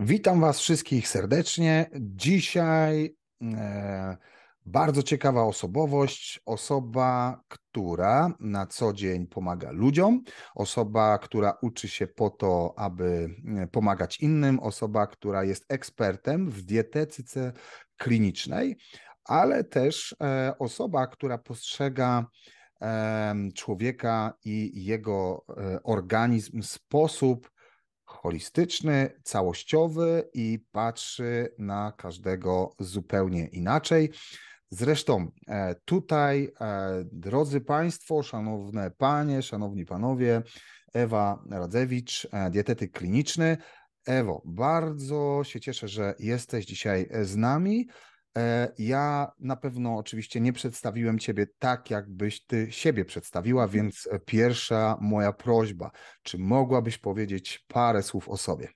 Witam Was wszystkich serdecznie. Dzisiaj e, bardzo ciekawa osobowość, osoba, która na co dzień pomaga ludziom, osoba, która uczy się po to, aby e, pomagać innym, osoba, która jest ekspertem w dietetyce klinicznej, ale też e, osoba, która postrzega e, człowieka i jego e, organizm sposób holistyczny, całościowy i patrzy na każdego zupełnie inaczej. Zresztą e, tutaj, e, drodzy Państwo, szanowne Panie, szanowni Panowie, Ewa Radzewicz, e, dietetyk kliniczny. Ewo, bardzo się cieszę, że jesteś dzisiaj z nami. E, ja na pewno oczywiście nie przedstawiłem Ciebie tak, jakbyś Ty siebie przedstawiła, mhm. więc pierwsza moja prośba, czy mogłabyś powiedzieć parę słów o sobie?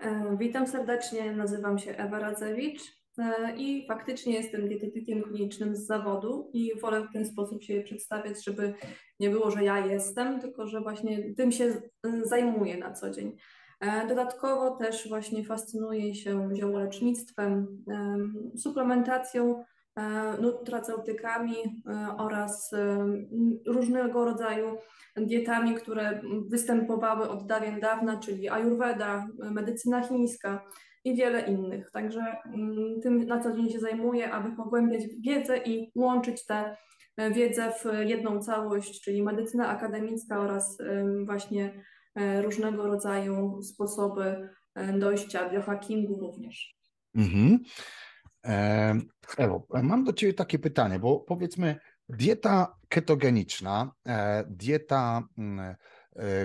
E, witam serdecznie, nazywam się Ewa Radzewicz e, i faktycznie jestem dietetykiem klinicznym z zawodu i wolę w ten sposób się przedstawiać, żeby nie było, że ja jestem, tylko że właśnie tym się zajmuję na co dzień. E, dodatkowo też właśnie fascynuję się ziołolecznictwem, suplementacją, e, nutraceutykami e, oraz różnego rodzaju dietami, które występowały od dawien dawna, czyli ayurveda, medycyna chińska i wiele innych. Także mm, tym na co dzień się zajmuję, aby pogłębiać wiedzę i łączyć tę wiedzę w jedną całość, czyli medycyna akademicka oraz właśnie różnego rodzaju sposoby e, dojścia, biohackingu również. Mhm. E, Ewo, mam do Ciebie takie pytanie, bo powiedzmy, dieta ketogeniczna, dieta mm,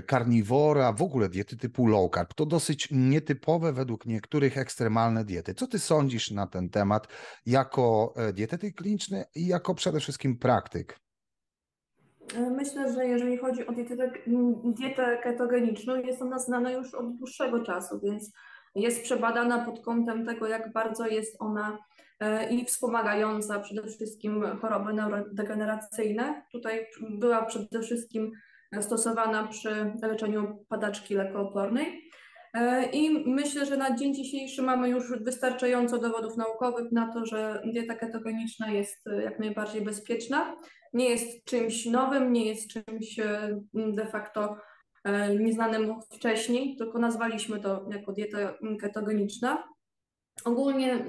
karniwora, w ogóle diety typu low carb, to dosyć nietypowe według niektórych ekstremalne diety. Co Ty sądzisz na ten temat jako dietetyk kliniczny i jako przede wszystkim praktyk? Myślę, że jeżeli chodzi o dietę, dietę ketogeniczną, jest ona znana już od dłuższego czasu, więc jest przebadana pod kątem tego, jak bardzo jest ona e, i wspomagająca przede wszystkim choroby neurodegeneracyjne. Tutaj była przede wszystkim stosowana przy leczeniu padaczki lekoopornej. E, I myślę, że na dzień dzisiejszy mamy już wystarczająco dowodów naukowych na to, że dieta ketogeniczna jest jak najbardziej bezpieczna nie jest czymś nowym, nie jest czymś e, de facto e, nieznanym wcześniej, tylko nazwaliśmy to jako dieta ketogeniczna. Ogólnie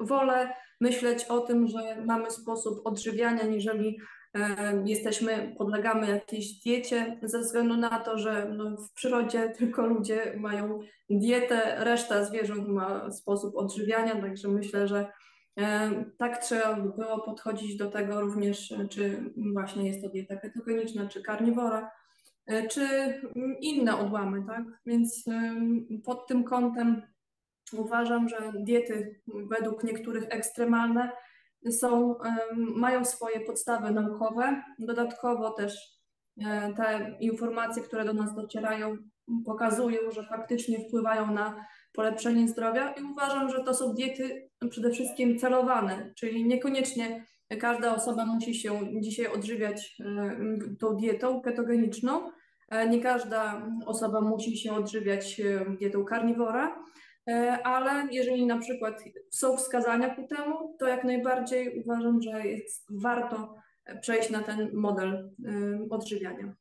wolę myśleć o tym, że mamy sposób odżywiania, niżeli e, jesteśmy, podlegamy jakiejś diecie, ze względu na to, że no, w przyrodzie tylko ludzie mają dietę, reszta zwierząt ma sposób odżywiania, także myślę, że tak trzeba by było podchodzić do tego również, czy właśnie jest to dieta ketogeniczna, czy karniwora, e, czy inne odłamy, tak? Więc pod tym kątem uważam, że diety według niektórych ekstremalne są, mają swoje podstawy naukowe. Dodatkowo też e, te informacje, które do nas docierają, pokazują, że faktycznie wpływają na polepszenie zdrowia i uważam, że to są diety przede wszystkim celowane, czyli niekoniecznie każda osoba musi się dzisiaj odżywiać e, tą dietą ketogeniczną, e, nie każda osoba musi się odżywiać e, dietą karniwora, ale jeżeli na przykład są wskazania ku temu, to jak najbardziej uważam, że jest warto przejść na ten model odżywiania.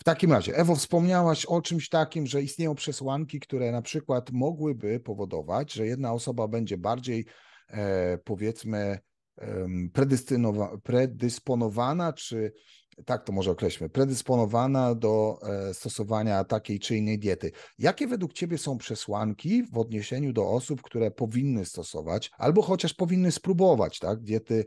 W takim razie, Ewo, wspomniałaś o czymś takim, że istnieją przesłanki, które na przykład mogłyby powodować, że jedna osoba będzie bardziej, e, powiedzmy, predysponowana, czy tak to może określmy, predysponowana do e, stosowania takiej czy innej diety. Jakie według Ciebie są przesłanki w odniesieniu do osób, które powinny stosować, albo chociaż powinny spróbować tak, diety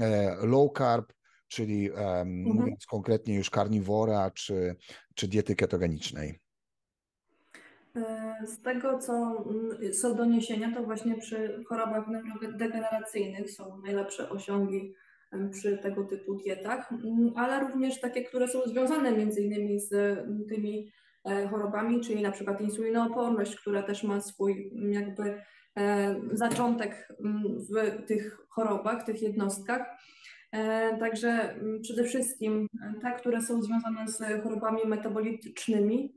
e, low carb, czyli mhm. mówiąc konkretnie już karniwora czy, czy diety ketogenicznej? E, z tego, co mm, są doniesienia, to właśnie przy chorobach neurodegeneracyjnych są najlepsze osiągi przy tego typu dietach, mm, ale również takie, które są związane między innymi z mm, tymi e, chorobami, czyli na przykład insulinooporność, która też ma swój jakby e, zaczątek w tych chorobach, tych jednostkach. Także mm, przede wszystkim te, które są związane z chorobami metabolitycznymi,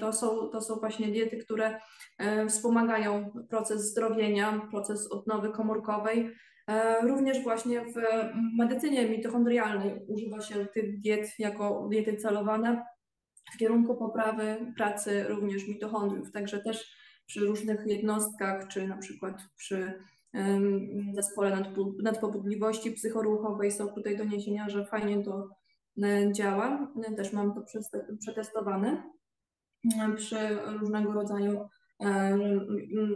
to są, to są właśnie diety, które wspomagają proces zdrowienia, proces odnowy komórkowej. Również właśnie w medycynie mitochondrialnej używa się tych diet jako diety celowane w kierunku poprawy pracy również mitochondriów. Także też przy różnych jednostkach, czy na przykład przy zespole nadpobudliwości psychoruchowej są tutaj doniesienia, że fajnie to e, działa. Też mam to przetestowane przy różnego rodzaju,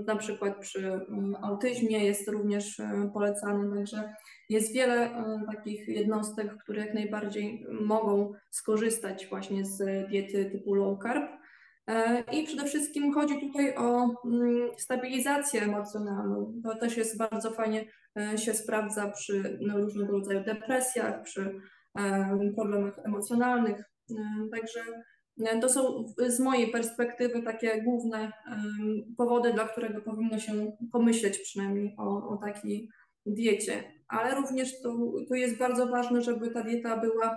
na przykład przy autyzmie jest również e, polecany, także jest wiele e, takich jednostek, które jak najbardziej mogą skorzystać właśnie z diety typu low carb. E, I przede wszystkim chodzi tutaj o mm, stabilizację emocjonalną. To też jest bardzo fajnie e, się sprawdza przy no, różnego rodzaju depresjach, przy problemach emocjonalnych. Także to są z mojej perspektywy takie główne powody, dla którego powinno się pomyśleć przynajmniej o, o takiej diecie, ale również to, to jest bardzo ważne, żeby ta dieta była e,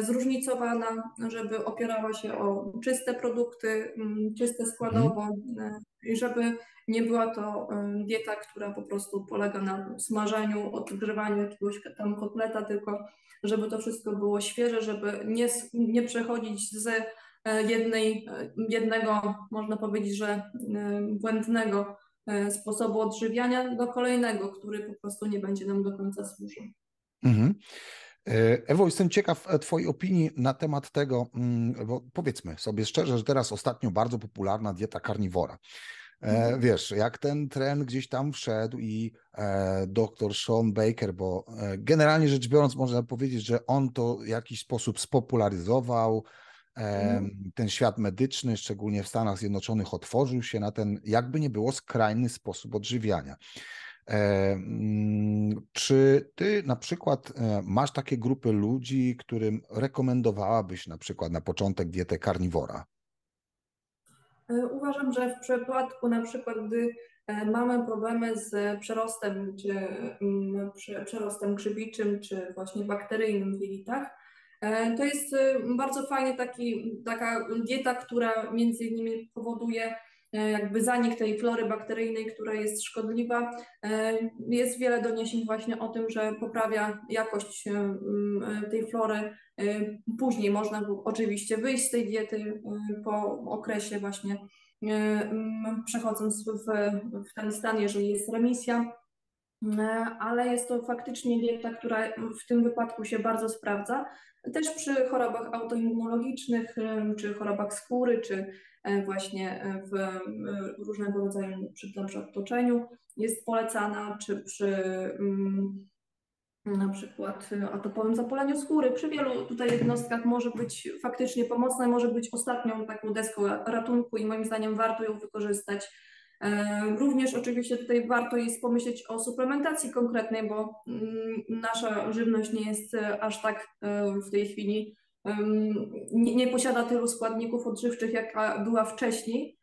zróżnicowana, żeby opierała się o czyste produkty, mm, czyste składowo e, i żeby nie była to e, dieta, która po prostu polega na smażeniu, odgrzewaniu jakiegoś tam kotleta, tylko żeby to wszystko było świeże, żeby nie, nie przechodzić z jednej, jednego, można powiedzieć, że błędnego E, sposobu odżywiania do kolejnego, który po prostu nie będzie nam do końca służył. Mhm. E, Ewo, jestem ciekaw e, Twojej opinii na temat tego, mm, bo powiedzmy sobie szczerze, że teraz ostatnio bardzo popularna dieta karniwora. Mhm. Wiesz, jak ten trend gdzieś tam wszedł i e, doktor Sean Baker, bo e, generalnie rzecz biorąc można powiedzieć, że on to w jakiś sposób spopularyzował, Mhm. ten świat medyczny, szczególnie w Stanach Zjednoczonych, otworzył się na ten, jakby nie było, skrajny sposób odżywiania. Czy ty na przykład e, masz takie grupy ludzi, którym rekomendowałabyś na przykład na początek dietę karniwora? E, uważam, że w przypadku na przykład, gdy e, mamy problemy z przerostem, czy mm, przerostem grzybiczym, czy właśnie bakteryjnym w jelitach, E, to jest e, bardzo fajny taki, taka dieta, która między innymi powoduje e, jakby zanik tej flory bakteryjnej, która jest szkodliwa. Jest wiele doniesień właśnie o tym, że poprawia jakość tej flory. Później można oczywiście wyjść z tej diety po okresie właśnie przechodząc w, w ten stan, jeżeli jest remisja. Ale jest to faktycznie dieta, która w tym wypadku się bardzo sprawdza. Też przy chorobach autoimmunologicznych, czy chorobach skóry, czy e, właśnie e, w różnego rodzaju, przy na przykład toczeniu jest polecana, czy przy mm, na przykład e, atopowym zapaleniu skóry. Przy wielu tutaj jednostkach może być faktycznie pomocna, może być ostatnią taką deską ratunku i moim zdaniem warto ją wykorzystać E, również oczywiście tutaj warto jest pomyśleć o suplementacji konkretnej, bo mm, nasza żywność nie jest e, aż tak e, w tej chwili, nie, nie posiada tylu składników odżywczych, jak była wcześniej.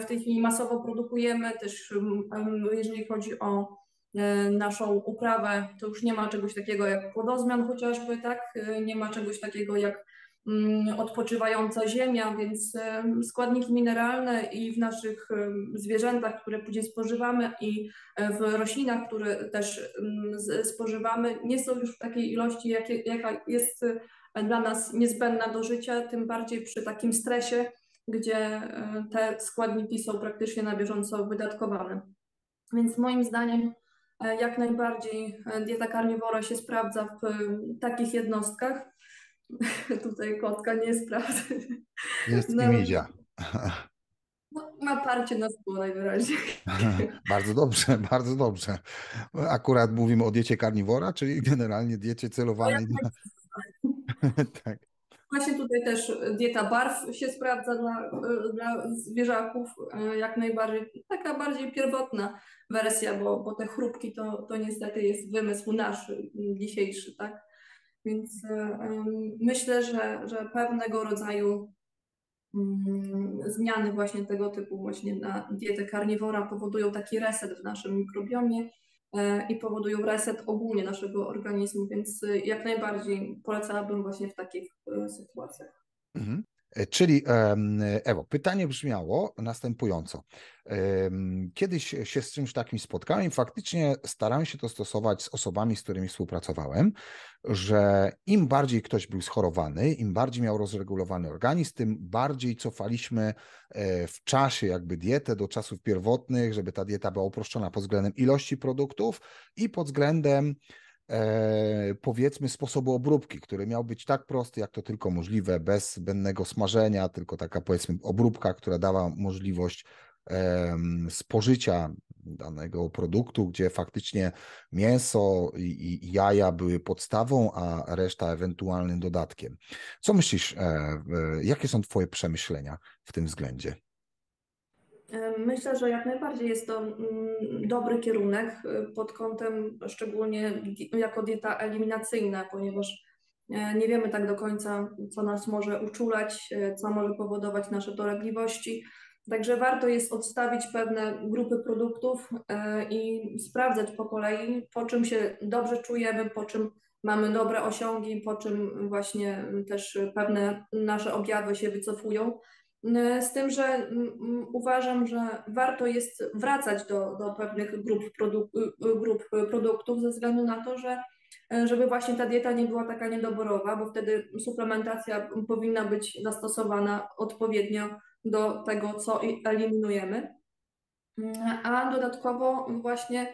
W tej chwili masowo produkujemy też, jeżeli chodzi o naszą uprawę, to już nie ma czegoś takiego jak płodozmian chociażby, tak? Nie ma czegoś takiego jak odpoczywająca ziemia, więc składniki mineralne i w naszych zwierzętach, które później spożywamy i e, w roślinach, które też spożywamy, nie są już w takiej ilości, jaka jest e, dla nas niezbędna do życia, tym bardziej przy takim stresie, gdzie e, te składniki są praktycznie na bieżąco wydatkowane. Więc moim zdaniem jak najbardziej dieta karniwora się sprawdza w takich jednostkach. Tutaj kotka nie sprawdza. Jest no, Midzia. No, ma parcie na skórę najwyraźniej. bardzo dobrze, bardzo dobrze. Akurat mówimy o diecie karniwora, czyli generalnie diecie celowanej. No, ja tak. Właśnie tutaj też dieta barw się sprawdza dla, dla zwierzaków jak najbardziej. Taka bardziej pierwotna wersja, bo, bo te chrupki to, to niestety jest wymysł nasz dzisiejszy, tak? Więc myślę, że, że pewnego rodzaju mm, zmiany właśnie tego typu właśnie na dietę karniwora powodują taki reset w naszym mikrobiomie i powodują reset ogólnie naszego organizmu, więc jak najbardziej polecałabym właśnie w takich sytuacjach. Mhm. E, czyli, Ewo, pytanie brzmiało następująco. Kiedyś się z czymś takim spotkałem faktycznie starałem się to stosować z osobami, z którymi współpracowałem, że im bardziej ktoś był schorowany, im bardziej miał rozregulowany organizm, tym bardziej cofaliśmy e, w czasie jakby dietę do czasów pierwotnych, żeby ta dieta była uproszczona pod względem ilości produktów i pod względem e, powiedzmy sposobu obróbki, który miał być tak prosty, jak to tylko możliwe, bez zbędnego smażenia, tylko taka powiedzmy obróbka, która dała możliwość e, spożycia danego produktu, gdzie faktycznie mięso i, i, jaja były podstawą, a reszta ewentualnym dodatkiem. Co myślisz, e, jakie są Twoje przemyślenia w tym względzie? Myślę, że jak najbardziej jest to mm, dobry kierunek y, pod kątem szczególnie jako dieta eliminacyjna, ponieważ e, nie wiemy tak do końca, co nas może uczulać, e, co może powodować nasze dolegliwości. Także warto jest odstawić pewne grupy produktów e, i sprawdzać po kolei, po czym się dobrze czujemy, po czym mamy dobre osiągi, po czym właśnie też pewne nasze objawy się wycofują. Z tym, że mm, uważam, że warto jest wracać do, do pewnych grup, produk grup produktów ze względu na to, że e, żeby właśnie ta dieta nie była taka niedoborowa, bo wtedy suplementacja powinna być zastosowana odpowiednio do tego, co eliminujemy. A dodatkowo właśnie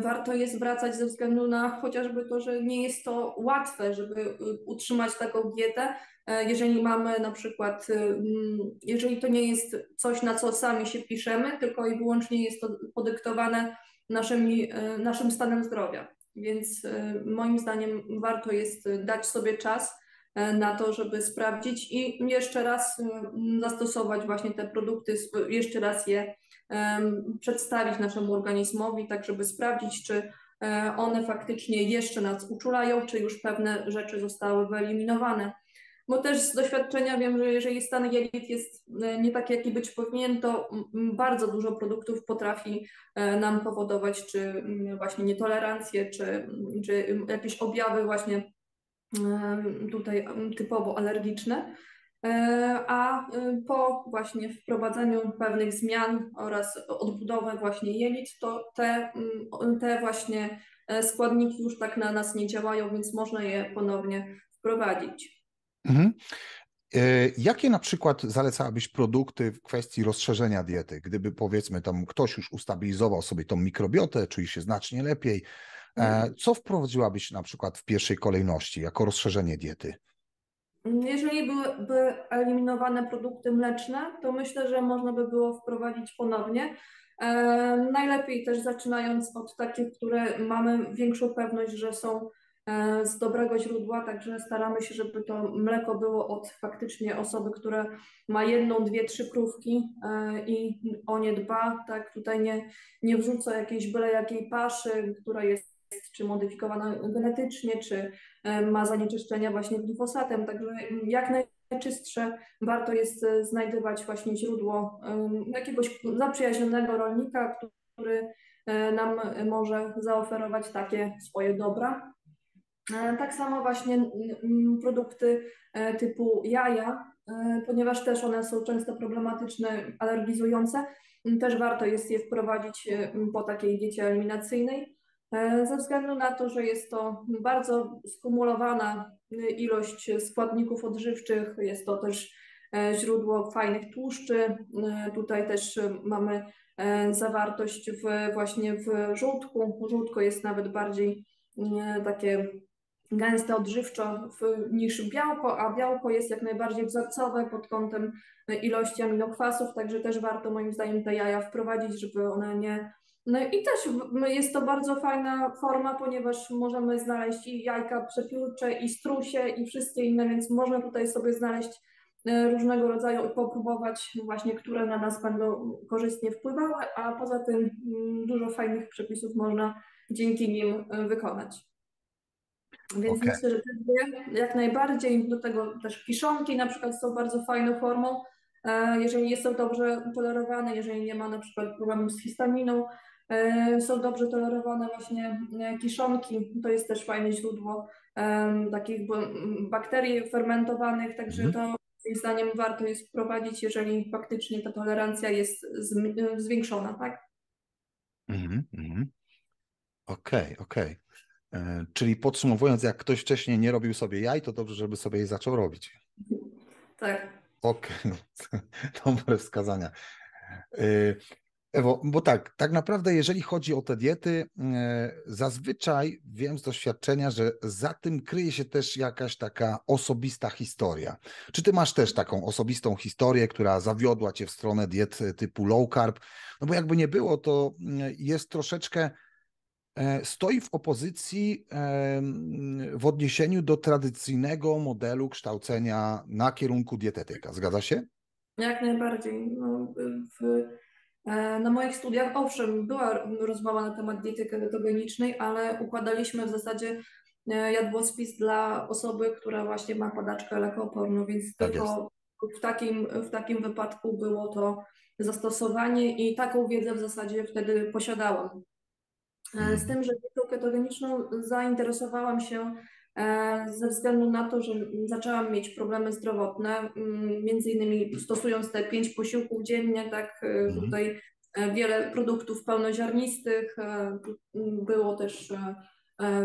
warto jest wracać ze względu na chociażby to, że nie jest to łatwe, żeby utrzymać taką dietę, E, jeżeli mamy na przykład, y, mm, jeżeli to nie jest coś, na co sami się piszemy, tylko i wyłącznie jest to podyktowane naszymi, y, naszym stanem zdrowia. Więc y, moim zdaniem warto jest dać sobie czas e, na to, żeby sprawdzić i jeszcze raz zastosować właśnie te produkty, jeszcze raz je przedstawić naszemu organizmowi, tak żeby sprawdzić, czy e, one faktycznie jeszcze nas uczulają, czy już pewne rzeczy zostały wyeliminowane bo też z doświadczenia wiem, że jeżeli stan jelit jest e, nie taki, jaki być powinien, to bardzo dużo produktów potrafi e, nam powodować, czy właśnie nietolerancję, czy, czy jakieś objawy właśnie tutaj typowo alergiczne. E, a po właśnie wprowadzeniu pewnych zmian oraz odbudowę właśnie jelit, to te, te właśnie składniki już tak na nas nie działają, więc można je ponownie wprowadzić. Mhm. E, jakie na przykład zalecałabyś produkty w kwestii rozszerzenia diety? Gdyby powiedzmy tam ktoś już ustabilizował sobie tą mikrobiotę, czuje się znacznie lepiej, e, mhm. co wprowadziłabyś na przykład w pierwszej kolejności jako rozszerzenie diety? Jeżeli byłyby eliminowane produkty mleczne, to myślę, że można by było wprowadzić ponownie. E, najlepiej też zaczynając od takich, które mamy większą pewność, że są E, z dobrego źródła, także staramy się, żeby to mleko było od faktycznie osoby, która ma jedną, dwie, trzy krówki e, i o nie dba, tak, tutaj nie, nie wrzuca jakiejś byle jakiej paszy, która jest czy modyfikowana genetycznie, czy e, ma zanieczyszczenia właśnie glifosatem, także jak najczystsze warto jest znajdywać właśnie źródło jakiegoś zaprzyjaźnionego rolnika, który nam może zaoferować takie swoje dobra. E, tak samo właśnie produkty e, typu jaja, e, ponieważ też one są często problematyczne, alergizujące, też warto jest je wprowadzić po takiej diecie eliminacyjnej, ze względu na to, że jest to bardzo skumulowana ilość składników odżywczych, jest to też źródło fajnych tłuszczy. Tutaj też mamy zawartość w, właśnie w żółtku. Żółtko jest nawet bardziej takie gęste odżywczo niż białko, a białko jest jak najbardziej wzorcowe pod kątem ilości aminokwasów, także też warto moim zdaniem te jaja wprowadzić, żeby one nie. No i też jest to bardzo fajna forma, ponieważ możemy znaleźć i jajka przepiórcze, i strusie, i wszystkie inne, więc można tutaj sobie znaleźć e, różnego rodzaju i popróbować właśnie, które na nas będą korzystnie wpływały, a poza tym mm, dużo fajnych przepisów można dzięki nim e, wykonać. Więc okay. myślę, że jak najbardziej do tego też kiszonki na przykład są bardzo fajną formą, e, jeżeli jest to dobrze tolerowane, jeżeli nie ma na przykład problemu z histaminą, Są dobrze tolerowane właśnie kiszonki, to jest też fajne źródło takich bakterii fermentowanych, także mhm. to moim zdaniem warto jest wprowadzić, jeżeli faktycznie ta tolerancja jest zwiększona, tak? Mhm, mhm. Okej, okej. E, czyli podsumowując, jak ktoś wcześniej nie robił sobie jaj, to dobrze, żeby sobie je zaczął robić. Tak. Okej, okay. dobre wskazania. E, Ewo, bo tak, tak naprawdę jeżeli chodzi o te diety, e, zazwyczaj wiem z doświadczenia, że za tym kryje się też jakaś taka osobista historia. Czy ty masz też taką osobistą historię, która zawiodła cię w stronę diet typu low carb? No bo jakby nie było, to mm, jest troszeczkę E, stoi w opozycji w odniesieniu do tradycyjnego modelu kształcenia na kierunku dietetyka. Zgadza się? Jak najbardziej. No, w, e, na moich studiach, owszem, była rozmowa na temat diety ketogenicznej, ale układaliśmy w zasadzie e, jadłospis dla osoby, która właśnie ma padaczkę lekooporną, więc tak tylko w takim, w takim wypadku było to zastosowanie i taką wiedzę w zasadzie wtedy posiadałam. E, z tym, że dietą ketogeniczną zainteresowałam się e, ze względu na to, że zaczęłam mieć problemy zdrowotne, mm, między innymi stosując te pięć posiłków dziennie, tak e, mhm. tutaj wiele produktów pełnoziarnistych, było też E,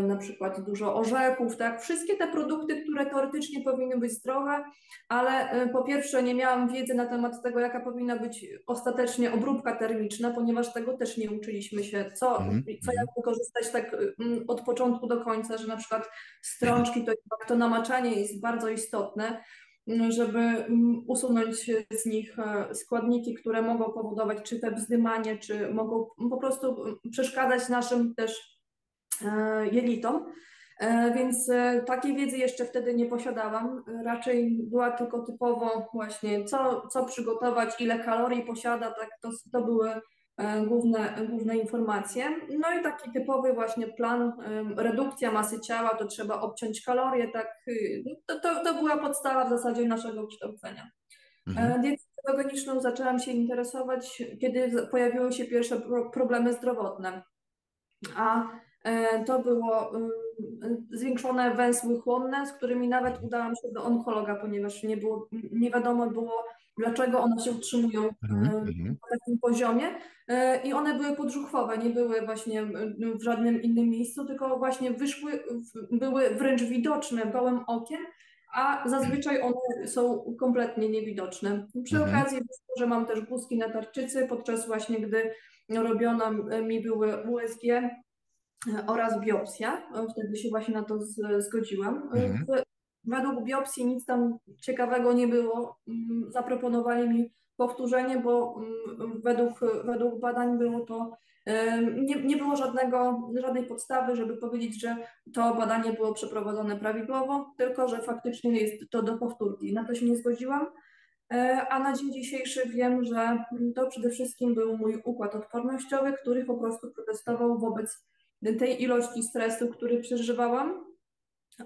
na przykład dużo orzechów, tak? Wszystkie te produkty, które teoretycznie powinny być zdrowe, ale e, po pierwsze nie miałam wiedzy na temat tego, jaka powinna być ostatecznie obróbka termiczna, ponieważ tego też nie uczyliśmy się, co, mm, co jak wykorzystać tak mm, od początku do końca, że na przykład strączki, to, to namaczanie jest bardzo istotne, mm, żeby usunąć z nich e, składniki, które mogą powodować czy te wzdymanie, czy mogą po prostu przeszkadzać naszym też E, jelitom. E, więc e, takiej wiedzy jeszcze wtedy nie posiadałam. Raczej była tylko typowo właśnie co, co przygotować, ile kalorii posiada, tak to, to były główne, główne informacje. No i taki typowy właśnie plan, redukcja masy ciała, to trzeba obciąć kalorie, tak, to, to, to była podstawa w zasadzie naszego kształcenia. Mhm. Dietą zaczęłam się interesować, kiedy pojawiły się pierwsze problemy zdrowotne. A E, to było zwiększone węzły chłonne, z którymi nawet udałam się do onkologa, ponieważ nie, było, nie wiadomo było, dlaczego one się utrzymują mm -hmm. na takim poziomie. E, I one były podżuchwowe, nie były właśnie w żadnym innym miejscu, tylko właśnie wyszły, były wręcz widoczne gołym okiem, a zazwyczaj one są kompletnie niewidoczne. Przy mhm. okazji że mam też guzki na tarczycy, podczas właśnie gdy robiono mi były USG, oraz biopsja. Wtedy się właśnie na to zgodziłam. Mhm. Według biopsji nic tam ciekawego nie było. Mm, zaproponowali mi powtórzenie, bo mm, według, według badań było to nie, nie było żadnego, żadnej podstawy, żeby powiedzieć, że to badanie było przeprowadzone prawidłowo, tylko że faktycznie jest to do powtórki. Na to się nie zgodziłam. E, a na dzień dzisiejszy wiem, że to przede wszystkim był mój układ odpornościowy, który po prostu protestował wobec tej ilości stresu, który przeżywałam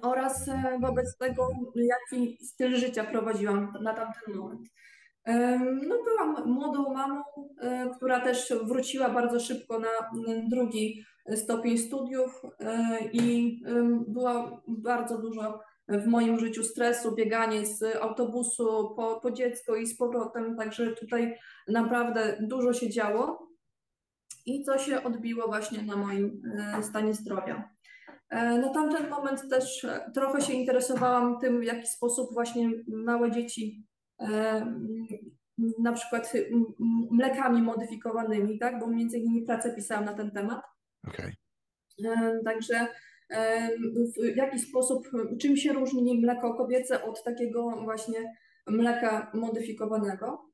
oraz e, wobec tego, jaki styl życia prowadziłam na tamten moment. No, byłam młodą mamą, e, która też wróciła bardzo szybko na drugi stopień studiów e, i była bardzo dużo w moim życiu stresu, bieganie z autobusu po, po dziecko i z powrotem, także tutaj naprawdę dużo się działo i co się odbiło właśnie na moim e, stanie zdrowia. E, na tamten moment też trochę się interesowałam tym, w jaki sposób właśnie małe dzieci e, na przykład mlekami modyfikowanymi, tak? bo między innymi pracę pisałam na ten temat. Okay. Także w jaki sposób, czym się różni mleko kobiece od takiego właśnie mleka modyfikowanego.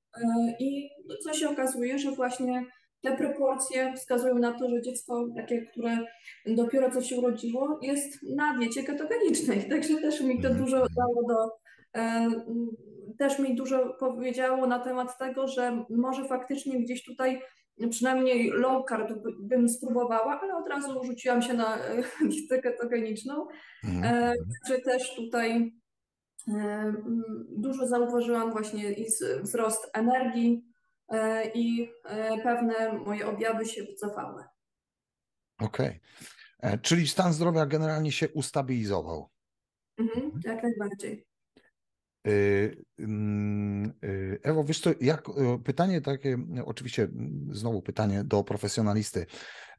I co się okazuje, że właśnie te proporcje wskazują na to, że dziecko, takie, które dopiero co się urodziło, jest na diecie ketogenicznej. Także też mi to mhm. dużo dało do, e, też mi dużo powiedziało na temat tego, że może faktycznie gdzieś tutaj przynajmniej low carb bym spróbowała, ale od razu rzuciłam się na dietę ketogeniczną. Mhm. E, także też tutaj e, dużo zauważyłam właśnie wzrost energii, i pewne moje objawy się wycofały. Okej. Okay. Czyli stan zdrowia generalnie się ustabilizował. Mhm, jak najbardziej. Y, mm, y, Ewo, wiesz co, jak, y, pytanie takie, oczywiście znowu pytanie do profesjonalisty.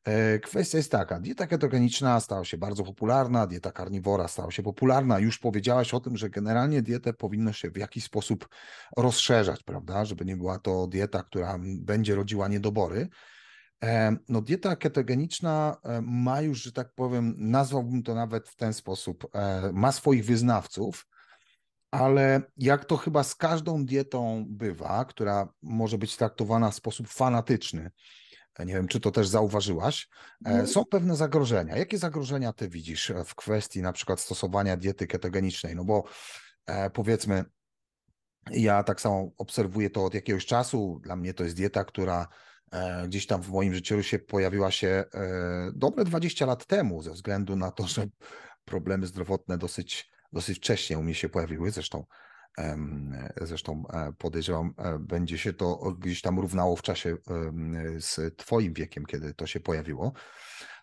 E, kwestia jest taka, dieta ketogeniczna stała się bardzo popularna, dieta karniwora stała się popularna. Już powiedziałaś o tym, że generalnie dietę powinno się w jakiś sposób rozszerzać, prawda, żeby nie była to dieta, która będzie rodziła niedobory. E, no, dieta ketogeniczna e, ma już, że tak powiem, nazwałbym to nawet w ten sposób, ma swoich wyznawców, ale jak to chyba z każdą dietą bywa, która może być traktowana w sposób fanatyczny, nie wiem, czy to też zauważyłaś, mm. są pewne zagrożenia. Jakie zagrożenia ty widzisz e, w kwestii na przykład stosowania diety ketogenicznej? No bo e, powiedzmy, ja tak samo obserwuję to od jakiegoś czasu. Dla mnie to jest dieta, która e, gdzieś tam w moim życiu się pojawiła się e, dobre 20 lat temu, ze względu na to, że problemy zdrowotne dosyć dosyć wcześnie u mnie się pojawiły, zresztą Zresztą e, podejrzewam, e, będzie się to gdzieś tam równało w czasie z Twoim wiekiem, kiedy to się pojawiło.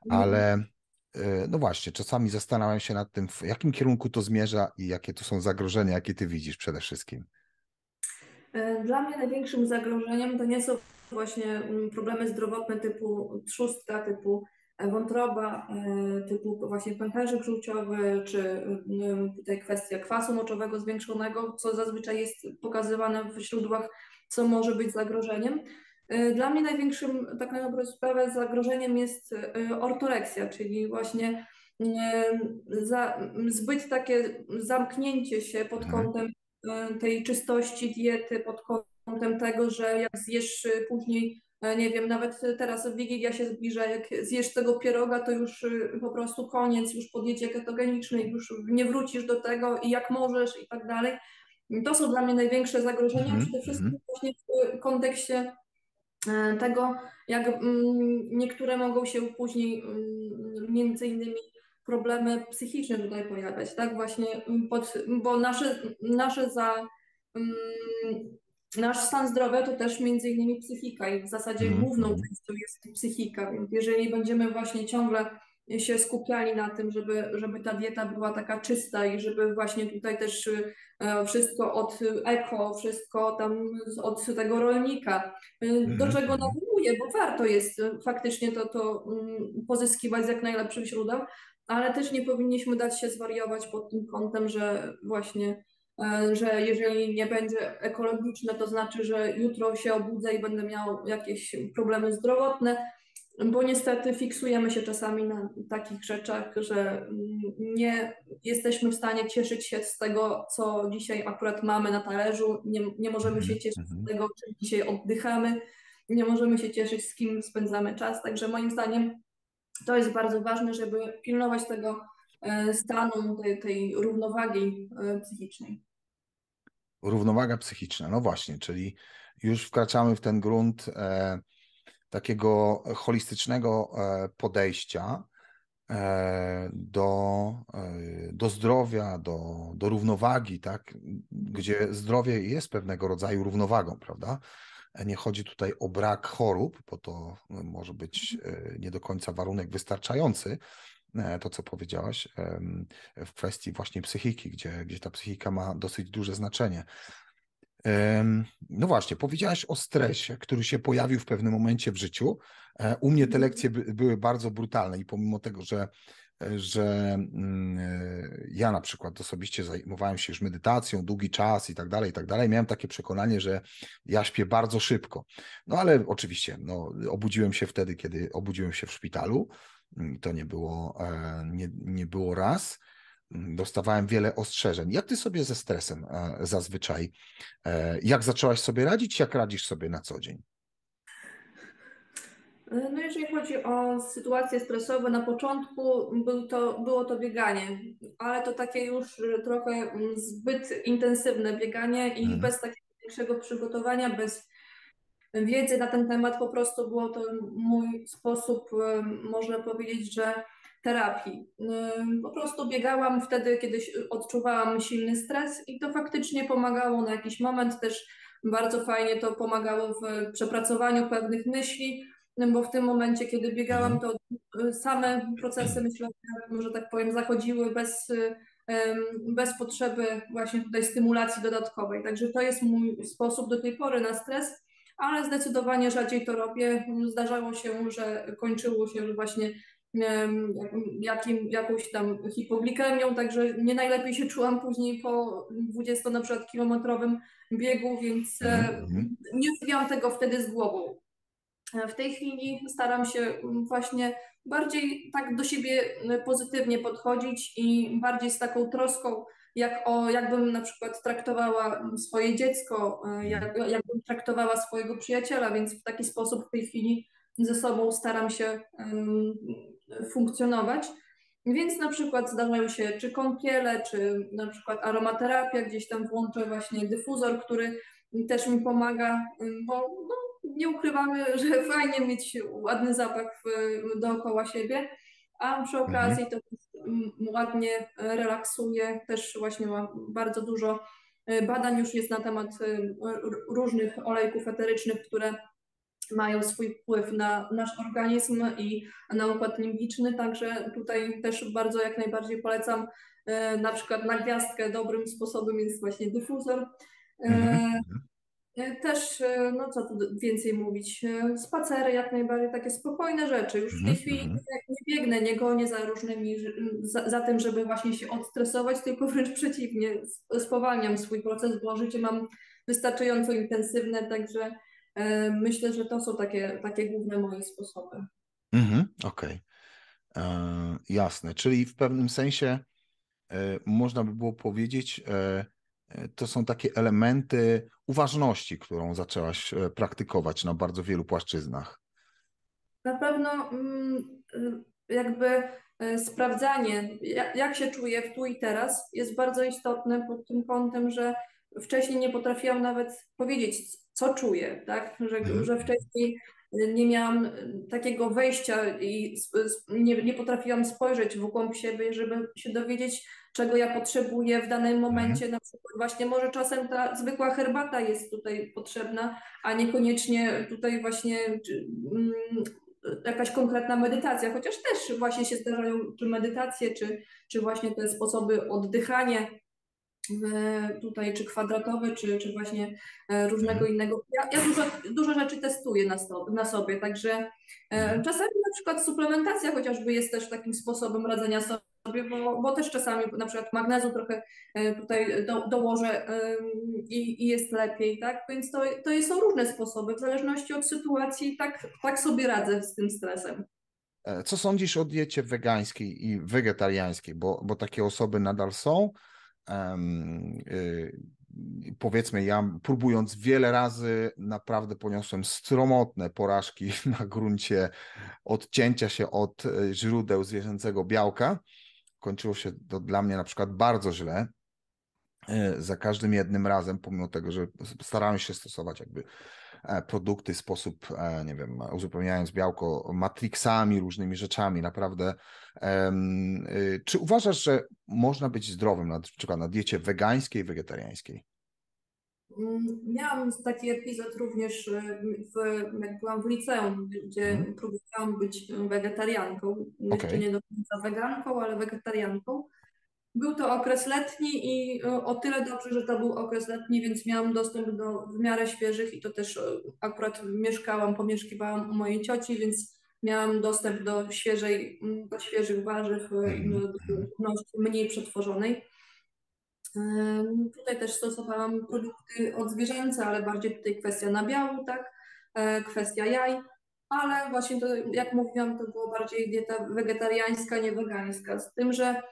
Mhm. Ale e, no właśnie, czasami zastanawiam się nad tym, w jakim kierunku to zmierza i jakie to są zagrożenia, jakie Ty widzisz przede wszystkim. Dla mnie największym zagrożeniem to nie są właśnie mm, problemy zdrowotne typu trzustka, typu wątroba e, typu właśnie pęcherzyk żółciowy, czy e, tutaj kwestia kwasu moczowego zwiększonego, co zazwyczaj jest pokazywane w źródłach, co może być zagrożeniem. E, dla mnie największym, tak na dobrą sprawę, zagrożeniem jest ortoreksja, czyli właśnie za, zbyt takie zamknięcie się pod mhm. kątem tej czystości diety, pod kątem tego, że jak zjesz później nie wiem, nawet teraz Wigilia się zbliża, jak zjesz tego pieroga, to już y, po prostu koniec, już po diecie ketogenicznej, już nie wrócisz do tego i jak możesz i tak dalej. To są dla mnie największe zagrożenia, mm -hmm. przede wszystkim mhm. właśnie w kontekście e, tego, jak mm, niektóre mogą się później mm, między innymi problemy psychiczne tutaj pojawiać, tak właśnie, pod, bo nasze, nasze za nasz stan zdrowia to też między innymi psychika i w zasadzie mm. główną częścią jest psychika, więc jeżeli będziemy właśnie ciągle się skupiali na tym, żeby, żeby ta dieta była taka czysta i żeby właśnie tutaj też e, wszystko od eko, wszystko tam od tego rolnika, mm. do czego mhm. nawołuję, bo warto jest faktycznie to, to mm, pozyskiwać z jak najlepszych źródeł, ale też nie powinniśmy dać się zwariować pod tym kątem, że właśnie E, że jeżeli nie będzie ekologiczne, to znaczy, że jutro się obudzę i będę miał jakieś problemy zdrowotne, bo niestety fiksujemy się czasami na takich rzeczach, że nie jesteśmy w stanie cieszyć się z tego, co dzisiaj akurat mamy na talerzu, nie, nie możemy się cieszyć z mhm. tego, czym dzisiaj oddychamy, nie możemy się cieszyć z kim spędzamy czas, także moim zdaniem to jest bardzo ważne, żeby pilnować tego e, stanu, tej, tej równowagi e, psychicznej. Równowaga psychiczna, no właśnie, czyli już wkraczamy w ten grunt e, takiego holistycznego e, podejścia e, do, e, do zdrowia, do, do równowagi, tak? gdzie zdrowie jest pewnego rodzaju równowagą, prawda? Nie chodzi tutaj o brak chorób, bo to może być e, nie do końca warunek wystarczający, E, to, co powiedziałaś w kwestii właśnie psychiki, gdzie, gdzie ta psychika ma dosyć duże znaczenie. No właśnie, powiedziałaś o stresie, który się pojawił w pewnym momencie w życiu. E, u mnie te mhm. lekcje by, były bardzo brutalne i pomimo tego, że, że mm, e, ja na przykład osobiście zajmowałem się już medytacją długi czas i tak dalej, i tak dalej, miałem takie przekonanie, że ja śpię bardzo szybko. No ale oczywiście, no, obudziłem się wtedy, kiedy obudziłem się w szpitalu to nie było, e, nie, nie było raz. Dostawałem wiele ostrzeżeń. Jak ty sobie ze stresem e, zazwyczaj, e, jak zaczęłaś sobie radzić, jak radzisz sobie na co dzień? No jeżeli chodzi o sytuacje stresowe, na początku był to, było to bieganie, ale to takie już trochę zbyt intensywne bieganie i hmm. bez takiego większego przygotowania, bez wiedzy na ten temat. Po prostu było to mój sposób, można powiedzieć, że terapii. Po prostu biegałam wtedy, kiedy odczuwałam silny stres i to faktycznie pomagało na jakiś moment. Też bardzo fajnie to pomagało w przepracowaniu pewnych myśli, bo w tym momencie, kiedy biegałam, Mhm. to same procesy myślę, że tak powiem, zachodziły bez, bez potrzeby właśnie tutaj stymulacji dodatkowej. Także to jest mój sposób do tej pory na stres, ale zdecydowanie rzadziej to robię. Zdarzało się, że kończyło się właśnie jakim, jakąś tam hipoglikemią, także nie najlepiej się czułam później po 20 na przykład kilometrowym biegu, więc mm nie zrobiłam tego wtedy z głową. E, w tej chwili staram się właśnie bardziej tak do siebie pozytywnie podchodzić i bardziej z taką troską, jak o, jakbym na przykład traktowała swoje dziecko, e, jak, jakbym traktowała swojego przyjaciela, więc w taki sposób w tej chwili ze sobą staram się um, funkcjonować. Więc na przykład zdarzają się czy kąpiele, czy na przykład aromaterapia, gdzieś tam włączę właśnie dyfuzor, który też mi pomaga, bo no, nie ukrywamy, że fajnie mieć ładny zapach w, dookoła siebie, a przy mhm. okazji to ładnie relaksuje. Też właśnie ma bardzo dużo e, badań już jest na temat e, różnych olejków eterycznych, które mają swój wpływ na nasz organizm i na układ limbiczny, także tutaj też bardzo jak najbardziej polecam e, na przykład na gwiazdkę dobrym sposobem jest właśnie dyfuzor. Mhm. E, też, e, no co tu więcej mówić, spacery jak najbardziej, takie spokojne rzeczy. Już w tej mhm, chwili mhm. nie biegnę, nie gonię za różnymi, za, za, tym, żeby właśnie się odstresować, tylko wręcz przeciwnie, spowalniam swój proces, bo życie mam wystarczająco intensywne, także E, myślę, że to są takie, takie główne moje sposoby. Mhm, Okej, okay. E, jasne. Czyli w pewnym sensie e, można by było powiedzieć, to są takie elementy uważności, którą zaczęłaś praktykować na bardzo wielu płaszczyznach. Na pewno mm, jakby sprawdzanie, jak się czuję w tu i teraz, jest bardzo istotne pod tym kątem, że wcześniej nie potrafiłam nawet powiedzieć, co czuję, tak? Że, mhm. że wcześniej nie miałam takiego wejścia i nie, nie potrafiłam spojrzeć w głąb siebie, żeby się dowiedzieć, czego ja potrzebuję w danym mhm. momencie. Na przykład właśnie może czasem ta zwykła herbata jest tutaj potrzebna, a niekoniecznie tutaj właśnie mm, jakaś konkretna medytacja, chociaż też właśnie się zdarzają czy medytacje, czy, czy właśnie te sposoby oddychania, tutaj czy kwadratowy, czy, czy właśnie e, różnego mhm. innego. Ja, ja dużo, dużo rzeczy testuję na, sto, na sobie, także e, mhm. czasami na przykład suplementacja chociażby jest też takim sposobem radzenia sobie, bo, bo też czasami na przykład magnezu trochę e, tutaj do, dołożę i, i jest lepiej, tak? Więc to, to są różne sposoby, w zależności od sytuacji, tak, tak sobie radzę z tym stresem. Co sądzisz o diecie wegańskiej i wegetariańskiej, bo, bo takie osoby nadal są? Y, powiedzmy, ja próbując wiele razy, naprawdę poniosłem stromotne porażki na gruncie odcięcia się od e, źródeł zwierzęcego białka. Kończyło się to dla mnie na przykład bardzo źle. E, za każdym jednym razem, pomimo tego, że starałem się stosować jakby E, produkty sposób, e, nie wiem, uzupełniając białko matrixami, różnymi rzeczami, naprawdę. Y, czy uważasz, że można być zdrowym na przykład na diecie wegańskiej, wegetariańskiej? Mm, miałam taki epizod również, e, w, jak byłam w liceum, gdzie hmm. próbowałam być wegetarianką. Jeszcze okay. nie do końca weganką, ale wegetarianką. Był to okres letni i e, o tyle dobrze, że to był okres letni, więc miałam dostęp do w miarę świeżych i to też akurat mieszkałam, pomieszkiwałam u mojej cioci, więc miałam dostęp do świeżej, do świeżych warzyw i do żywności mniej przetworzonej. Tutaj też stosowałam produkty odzwierzęce, ale bardziej tutaj kwestia nabiału, tak? Kwestia jaj, ale właśnie to, jak mówiłam, to było bardziej dieta wegetariańska, nie wegańska. Z tym, że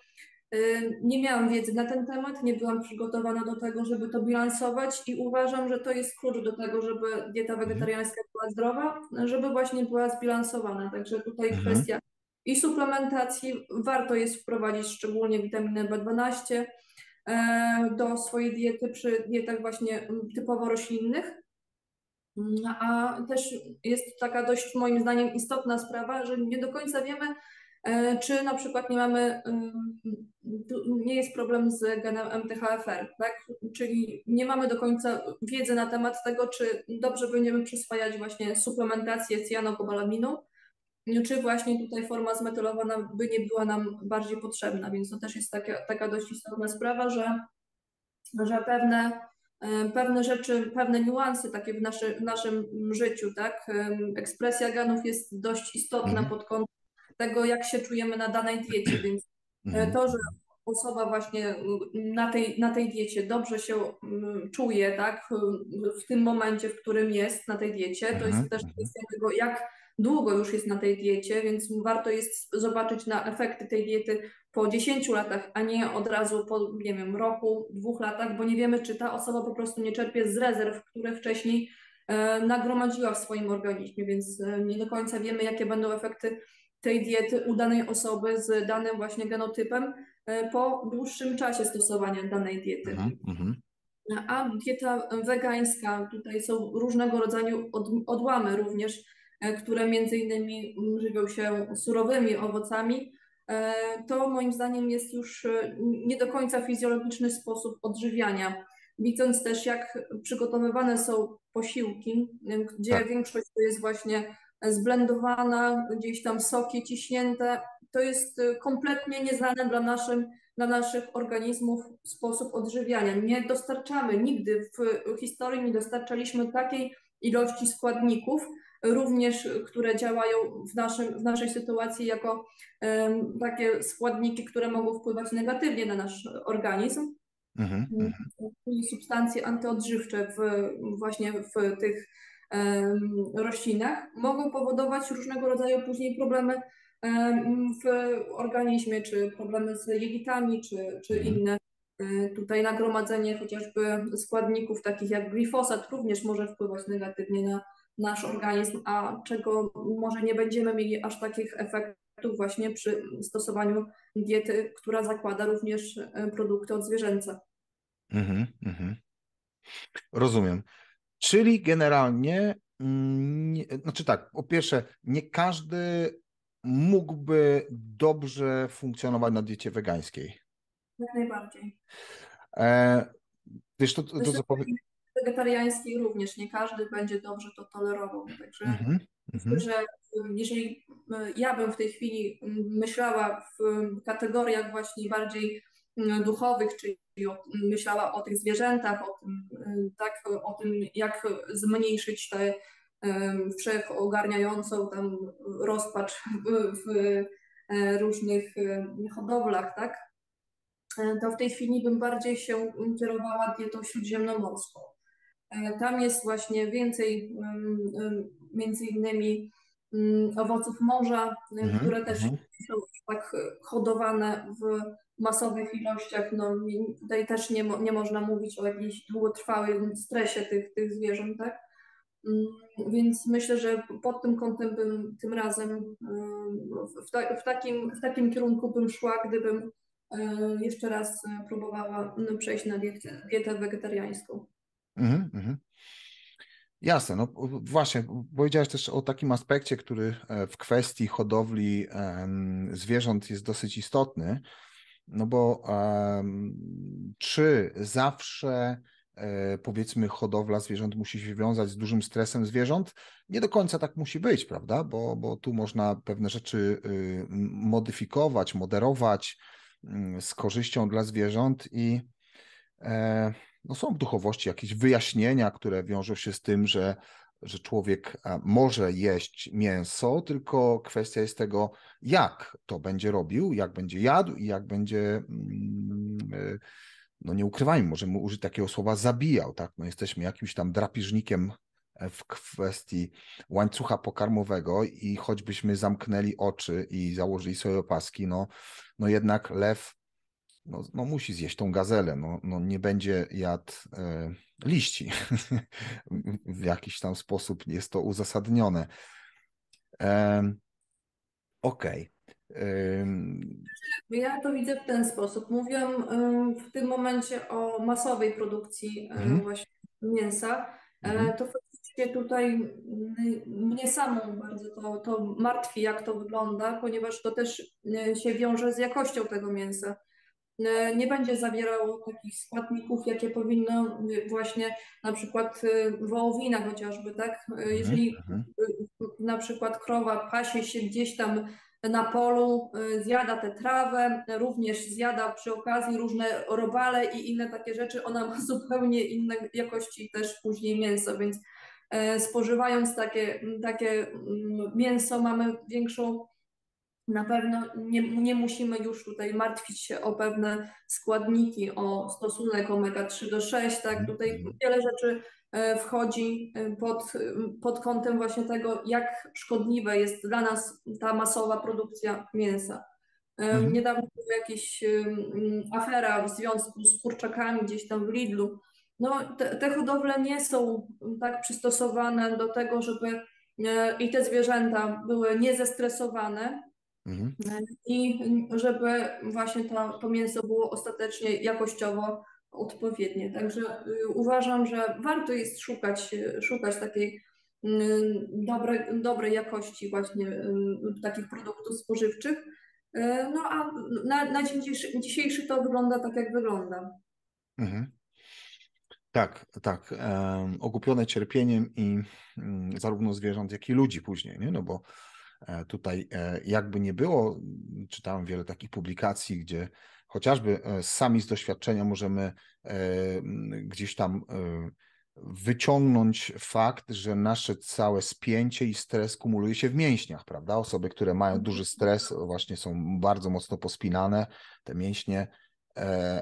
nie miałam wiedzy na ten temat, nie byłam przygotowana do tego, żeby to bilansować i uważam, że to jest klucz do tego, żeby dieta mhm. wegetariańska była zdrowa, żeby właśnie była zbilansowana. Także tutaj mhm. kwestia i suplementacji warto jest wprowadzić szczególnie witaminę B12 e, do swojej diety przy dietach właśnie typowo roślinnych. A też jest taka dość moim zdaniem istotna sprawa, że nie do końca wiemy, czy na przykład nie mamy, nie jest problem z genem MTHFR, tak? Czyli nie mamy do końca wiedzy na temat tego, czy dobrze będziemy przyswajać właśnie suplementację cyjanokobalaminu, czy właśnie tutaj forma zmetylowana by nie była nam bardziej potrzebna, więc to też jest taka, taka dość istotna sprawa, że, że pewne, e, pewne rzeczy, pewne niuanse takie w, naszy, w naszym życiu, tak, ekspresja genów jest dość istotna mhm. pod kątem tego, jak się czujemy na danej diecie, więc e, mhm. to, że osoba właśnie na tej, na tej diecie dobrze się czuje, tak, w tym momencie, w którym jest na tej diecie, to jest mhm. też kwestia tego, jak długo już jest na tej diecie, więc warto jest zobaczyć na efekty tej diety po 10 latach, a nie od razu po, nie wiem, roku, dwóch latach, bo nie wiemy, czy ta osoba po prostu nie czerpie z rezerw, które wcześniej e, nagromadziła w swoim organizmie, więc e, nie do końca wiemy, jakie będą efekty tej diety u danej osoby z danym właśnie genotypem e, po dłuższym czasie stosowania danej diety. Mm -hmm. A dieta wegańska, tutaj są różnego rodzaju od, odłamy również które między innymi żywią się surowymi owocami, e, to moim zdaniem jest już e, nie do końca fizjologiczny sposób odżywiania. Widząc też, jak przygotowywane są posiłki, gdzie tak. większość to jest właśnie zblendowana, gdzieś tam soki ciśnięte, to jest kompletnie nieznane dla, naszym, dla naszych organizmów sposób odżywiania. Nie dostarczamy nigdy w historii, nie dostarczaliśmy takiej ilości składników, również które działają w, naszym, w naszej sytuacji jako um, takie składniki, które mogą wpływać negatywnie na nasz organizm. Mhm, mm substancje antyodżywcze w, właśnie w tych um, roślinach mogą powodować różnego rodzaju później problemy um, w organizmie, czy problemy z jelitami, czy, czy mhm. inne. E, tutaj nagromadzenie chociażby składników takich jak glifosat również może wpływać negatywnie na nasz organizm, a czego może nie będziemy mieli aż takich efektów właśnie przy stosowaniu diety, która zakłada również e, produkty odzwierzęce. Mhm, mhm. Rozumiem. Czyli generalnie, mm, nie, znaczy tak, po pierwsze, nie każdy mógłby dobrze funkcjonować na diecie wegańskiej. Jak najbardziej. E, wiesz, to, to, to co powiem wegetariańskiej również nie każdy będzie dobrze to tolerował. Także mm -hmm. że jeżeli e, ja bym w tej chwili myślała w kategoriach właśnie bardziej duchowych, czyli myślała o tych zwierzętach, o tym, e, tak, o tym jak zmniejszyć tę wszechogarniającą tam rozpacz w, e, różnych hodowlach, tak? To w tej chwili bym bardziej się kierowała dietą śródziemnomorską. E, tam jest właśnie więcej między innymi owoców morza, e, mhm, które też mhm. są tak hodowane w masowych ilościach. No, tutaj też nie, nie można mówić o jakimś długotrwałym stresie tych, tych zwierząt, tak? Więc myślę, że pod tym kątem bym tym razem w, ta, w, takim, w takim kierunku bym szła, gdybym e, jeszcze raz próbowała przejść na dietę, dietę wegetariańską. Mhm, mhm. Jasne, no właśnie, powiedziałeś też o takim aspekcie, który e, w kwestii hodowli zwierząt jest dosyć istotny, no bo czy zawsze e, powiedzmy hodowla zwierząt musi się wiązać z dużym stresem zwierząt? Nie do końca tak musi być, prawda? Bo, bo tu można pewne rzeczy y, modyfikować, moderować mm, z korzyścią dla zwierząt i e, no są w duchowości jakieś wyjaśnienia, które wiążą się z tym, że, że człowiek może jeść mięso, tylko kwestia jest tego, jak to będzie robił, jak będzie jadł i jak będzie, mm, e, no nie ukrywajmy, możemy użyć takiego słowa zabijał, tak? No jesteśmy jakimś tam drapieżnikiem w kwestii łańcucha pokarmowego i choćbyśmy zamknęli oczy i założyli sobie opaski, no, no jednak lew no, no musi zjeść tą gazelę, no, no nie będzie jadł e, liści. w jakiś tam sposób jest to uzasadnione. E, Okej. Okay. Ja to widzę w ten sposób. Mówiłam w tym momencie o masowej produkcji mhm. właśnie mięsa. E, to tutaj mnie samą bardzo to, to martwi, jak to wygląda, ponieważ to też się wiąże z jakością tego mięsa. Nie będzie zawierało takich składników, jakie powinno właśnie na przykład wołowina chociażby, tak? Jeżeli mhm. na przykład krowa pasie się gdzieś tam na polu, zjada tę trawę, również zjada przy okazji różne robale i inne takie rzeczy. Ona ma zupełnie inne jakości też później mięso, więc e, spożywając takie, takie mięso mamy większą na pewno nie, nie musimy już tutaj martwić się o pewne składniki, o stosunek omega-3 do 6, tak? Tutaj mhm. wiele rzeczy E, wchodzi e, pod, pod kątem właśnie tego, jak szkodliwa jest dla nas ta masowa produkcja mięsa. E, mhm. Niedawno była jakaś afera w związku z kurczakami gdzieś tam w Lidlu. No, te, te hodowle nie są tak przystosowane do tego, żeby i te zwierzęta były niezestresowane mhm. i żeby właśnie to, mięso było ostatecznie jakościowo odpowiednie. Także y, uważam, że warto jest szukać, y, szukać takiej y, dobrej, jakości właśnie takich produktów spożywczych. No a na, na dzień dzisiejszy, dzisiejszy to wygląda tak, jak wygląda. Mhm. Tak, tak. Okupione cierpieniem i um, zarówno zwierząt, jak i ludzi później, nie? No bo tutaj e, jakby nie było, czytałem wiele takich publikacji, gdzie chociażby e, sami z doświadczenia możemy e, gdzieś tam e, wyciągnąć fakt, że nasze całe spięcie i stres kumuluje się w mięśniach, prawda? Osoby, które mają duży stres, właśnie są bardzo mocno pospinane, te mięśnie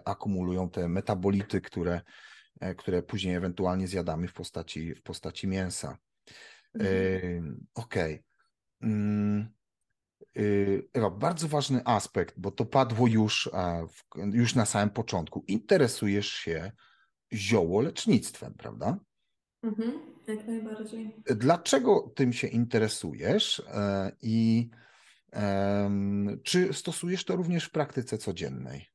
akumulują te metabolity, które, które później ewentualnie zjadamy w postaci, w postaci mięsa. Mhm. Okej. Okay. Mm, Y, Ewa, bardzo ważny aspekt, bo to padło już, już na samym początku. Interesujesz się ziołolecznictwem, prawda? Mhm, jak najbardziej. Dlaczego tym się interesujesz e, i czy stosujesz to również w praktyce codziennej?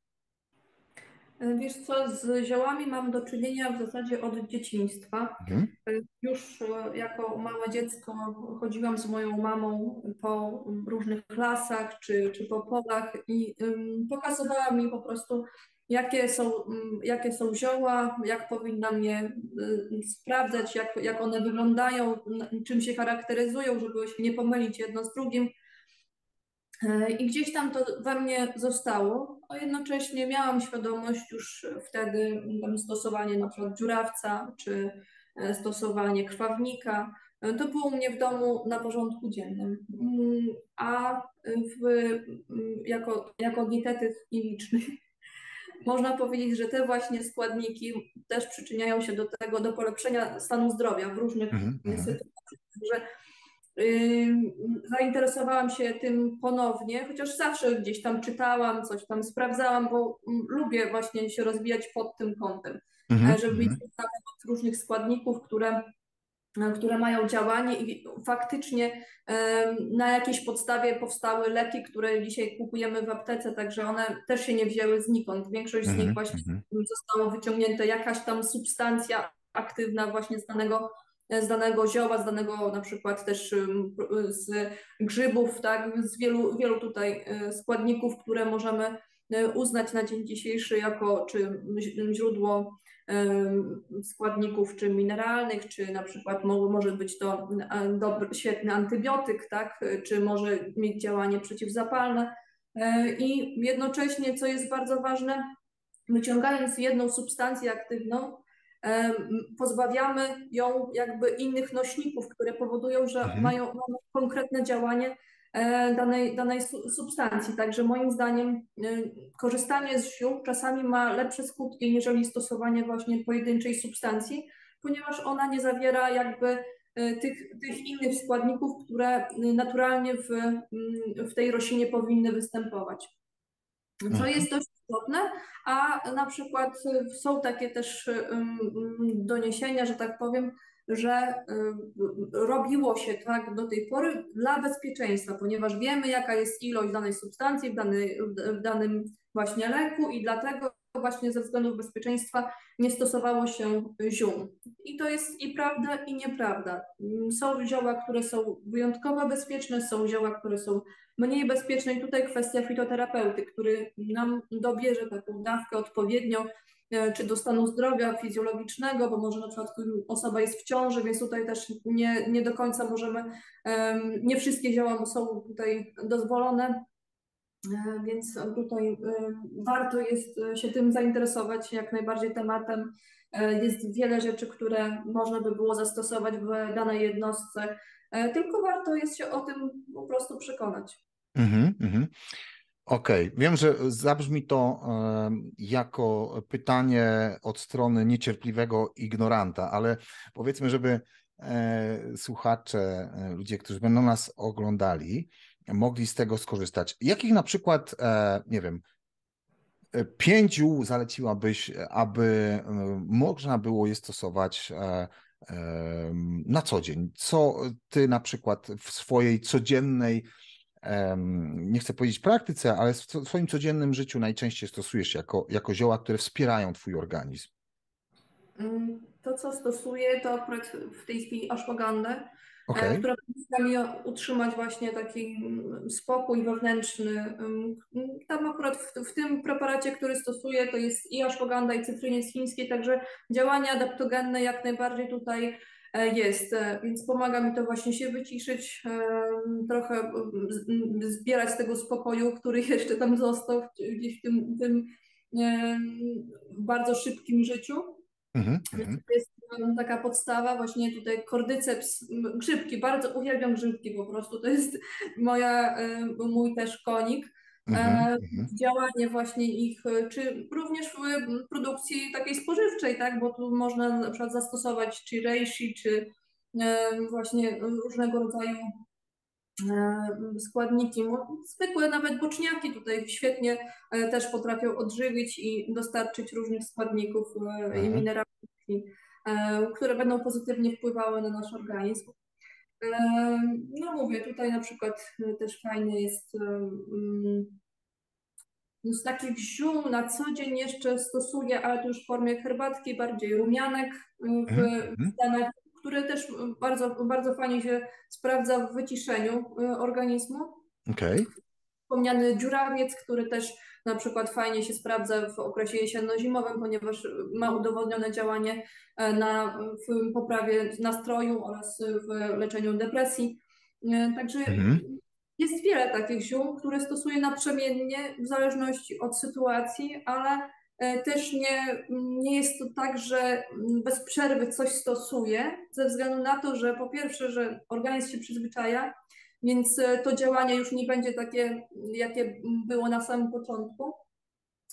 E, wiesz co, z ziołami mam do czynienia w zasadzie od dzieciństwa. Mhm. E, już e, jako małe dziecko chodziłam z moją mamą po różnych lasach czy, czy po polach i um, pokazywała mi po prostu, jakie są, um, jakie są zioła, jak powinnam je um, sprawdzać, jak, jak one wyglądają, czym się charakteryzują, żeby się nie pomylić jedno z drugim. I gdzieś tam to we mnie zostało, a jednocześnie miałam świadomość już wtedy tam stosowanie na przykład dziurawca czy e, stosowanie krwawnika. E, to było u mnie w domu na porządku dziennym. Mm, a w, mm, jako, jako dietetyk chemiczny można powiedzieć, że te właśnie składniki też przyczyniają się do tego, do polepszenia stanu zdrowia w różnych mm -hmm. sytuacjach. Że zainteresowałam się tym ponownie, chociaż zawsze gdzieś tam czytałam, coś tam sprawdzałam, bo lubię właśnie się rozwijać pod tym kątem, mhm, żeby mieć mhm. na temat różnych składników, które, które mają działanie i faktycznie na jakiejś podstawie powstały leki, które dzisiaj kupujemy w aptece, także one też się nie wzięły znikąd. Większość z nich mhm, właśnie zostało wyciągnięte jakaś tam substancja aktywna właśnie z danego z danego zioła, z danego na przykład też z grzybów, tak, z wielu, wielu tutaj e, składników, które możemy e, uznać na dzień dzisiejszy jako czy źródło składników czy mineralnych, czy na przykład może być to dobry, świetny antybiotyk, tak, czy może mieć działanie przeciwzapalne. E, I jednocześnie, co jest bardzo ważne, wyciągając jedną substancję aktywną, pozbawiamy ją jakby innych nośników, które powodują, że mhm. mają, mają konkretne działanie e, danej, danej substancji. Także moim zdaniem e, korzystanie z ziół czasami ma lepsze skutki niżeli stosowanie właśnie pojedynczej substancji, ponieważ ona nie zawiera jakby e, tych, tych innych składników, które naturalnie w, w tej roślinie powinny występować. Co mhm. jest dość istotne, a na przykład y, są takie też y, doniesienia, że tak powiem, że y, robiło się tak do tej pory dla bezpieczeństwa, ponieważ wiemy, jaka jest ilość danej substancji w, w danym właśnie leku i dlatego właśnie ze względów bezpieczeństwa nie stosowało się ziół. I to jest i prawda, i nieprawda. Są zioła, które są wyjątkowo bezpieczne, są zioła, które są mniej bezpieczne i tutaj kwestia fitoterapeuty, który nam dobierze taką dawkę odpowiednią, e, czy do stanu zdrowia fizjologicznego, bo może na przykład osoba jest w ciąży, więc tutaj też nie, nie do końca możemy, nie wszystkie zioła są tutaj dozwolone, więc tutaj e, warto jest e, się tym zainteresować, jak najbardziej tematem. Jest wiele rzeczy, które można by było zastosować w danej jednostce, tylko warto jest się o tym po prostu przekonać. Mm -hmm. Okej, okay. wiem, że zabrzmi to jako pytanie od strony niecierpliwego ignoranta, ale powiedzmy, żeby słuchacze, ludzie, którzy będą nas oglądali, mogli z tego skorzystać. Jakich na przykład, e, nie wiem, e, pięciu zaleciłabyś, aby e, można było je stosować na co dzień? Co ty na przykład w swojej codziennej, nie chcę powiedzieć praktyce, ale w swoim codziennym życiu najczęściej stosujesz jako, jako zioła, które wspierają twój organizm? Mm, to, co stosuję, to w tej chwili ashwagandę, okay. która pomaga mi utrzymać właśnie taki mm, spokój wewnętrzny. Tam akurat w, w tym preparacie, który stosuję, to jest i ashwagandha i cytryniec chiński, także działanie adaptogenne jak najbardziej tutaj e, jest, e, więc pomaga mi to właśnie się wyciszyć, trochę zbierać tego spokoju, który jeszcze tam został gdzieś w tym, tym bardzo szybkim życiu. -hmm. To jest taka podstawa, właśnie tutaj kordyceps, grzybki, bardzo uwielbiam grzybki po prostu, to jest moja, e, mój też konik. Mm-hmm, działanie właśnie ich, e, czy również w produkcji takiej spożywczej, tak, bo tu można na przykład zastosować czy reishi, czy właśnie różnego rodzaju składniki. Zwykłe nawet boczniaki tutaj świetnie też potrafią odżywić i dostarczyć różnych składników i mhm. minerałów E, które będą pozytywnie wpływały na nasz organizm. E, no mówię, tutaj na przykład też fajny jest no z takich ziół na co dzień jeszcze stosuję, ale to już w formie herbatki, bardziej rumianek w, mhm, w mhm. który też bardzo, bardzo fajnie się sprawdza w wyciszeniu e, organizmu. Okay. Wspomniany dziurawiec, który też na przykład fajnie się sprawdza w okresie jesienno-zimowym, ponieważ ma udowodnione działanie e, na, w poprawie nastroju oraz w leczeniu depresji. E, także mhm. jest wiele takich ziół, które stosuję naprzemiennie w zależności od sytuacji, ale e, też nie, nie jest to tak, że bez przerwy coś stosuję, ze względu na to, że po pierwsze, że organizm się przyzwyczaja, więc e, to działanie już nie będzie takie, jakie było na samym początku.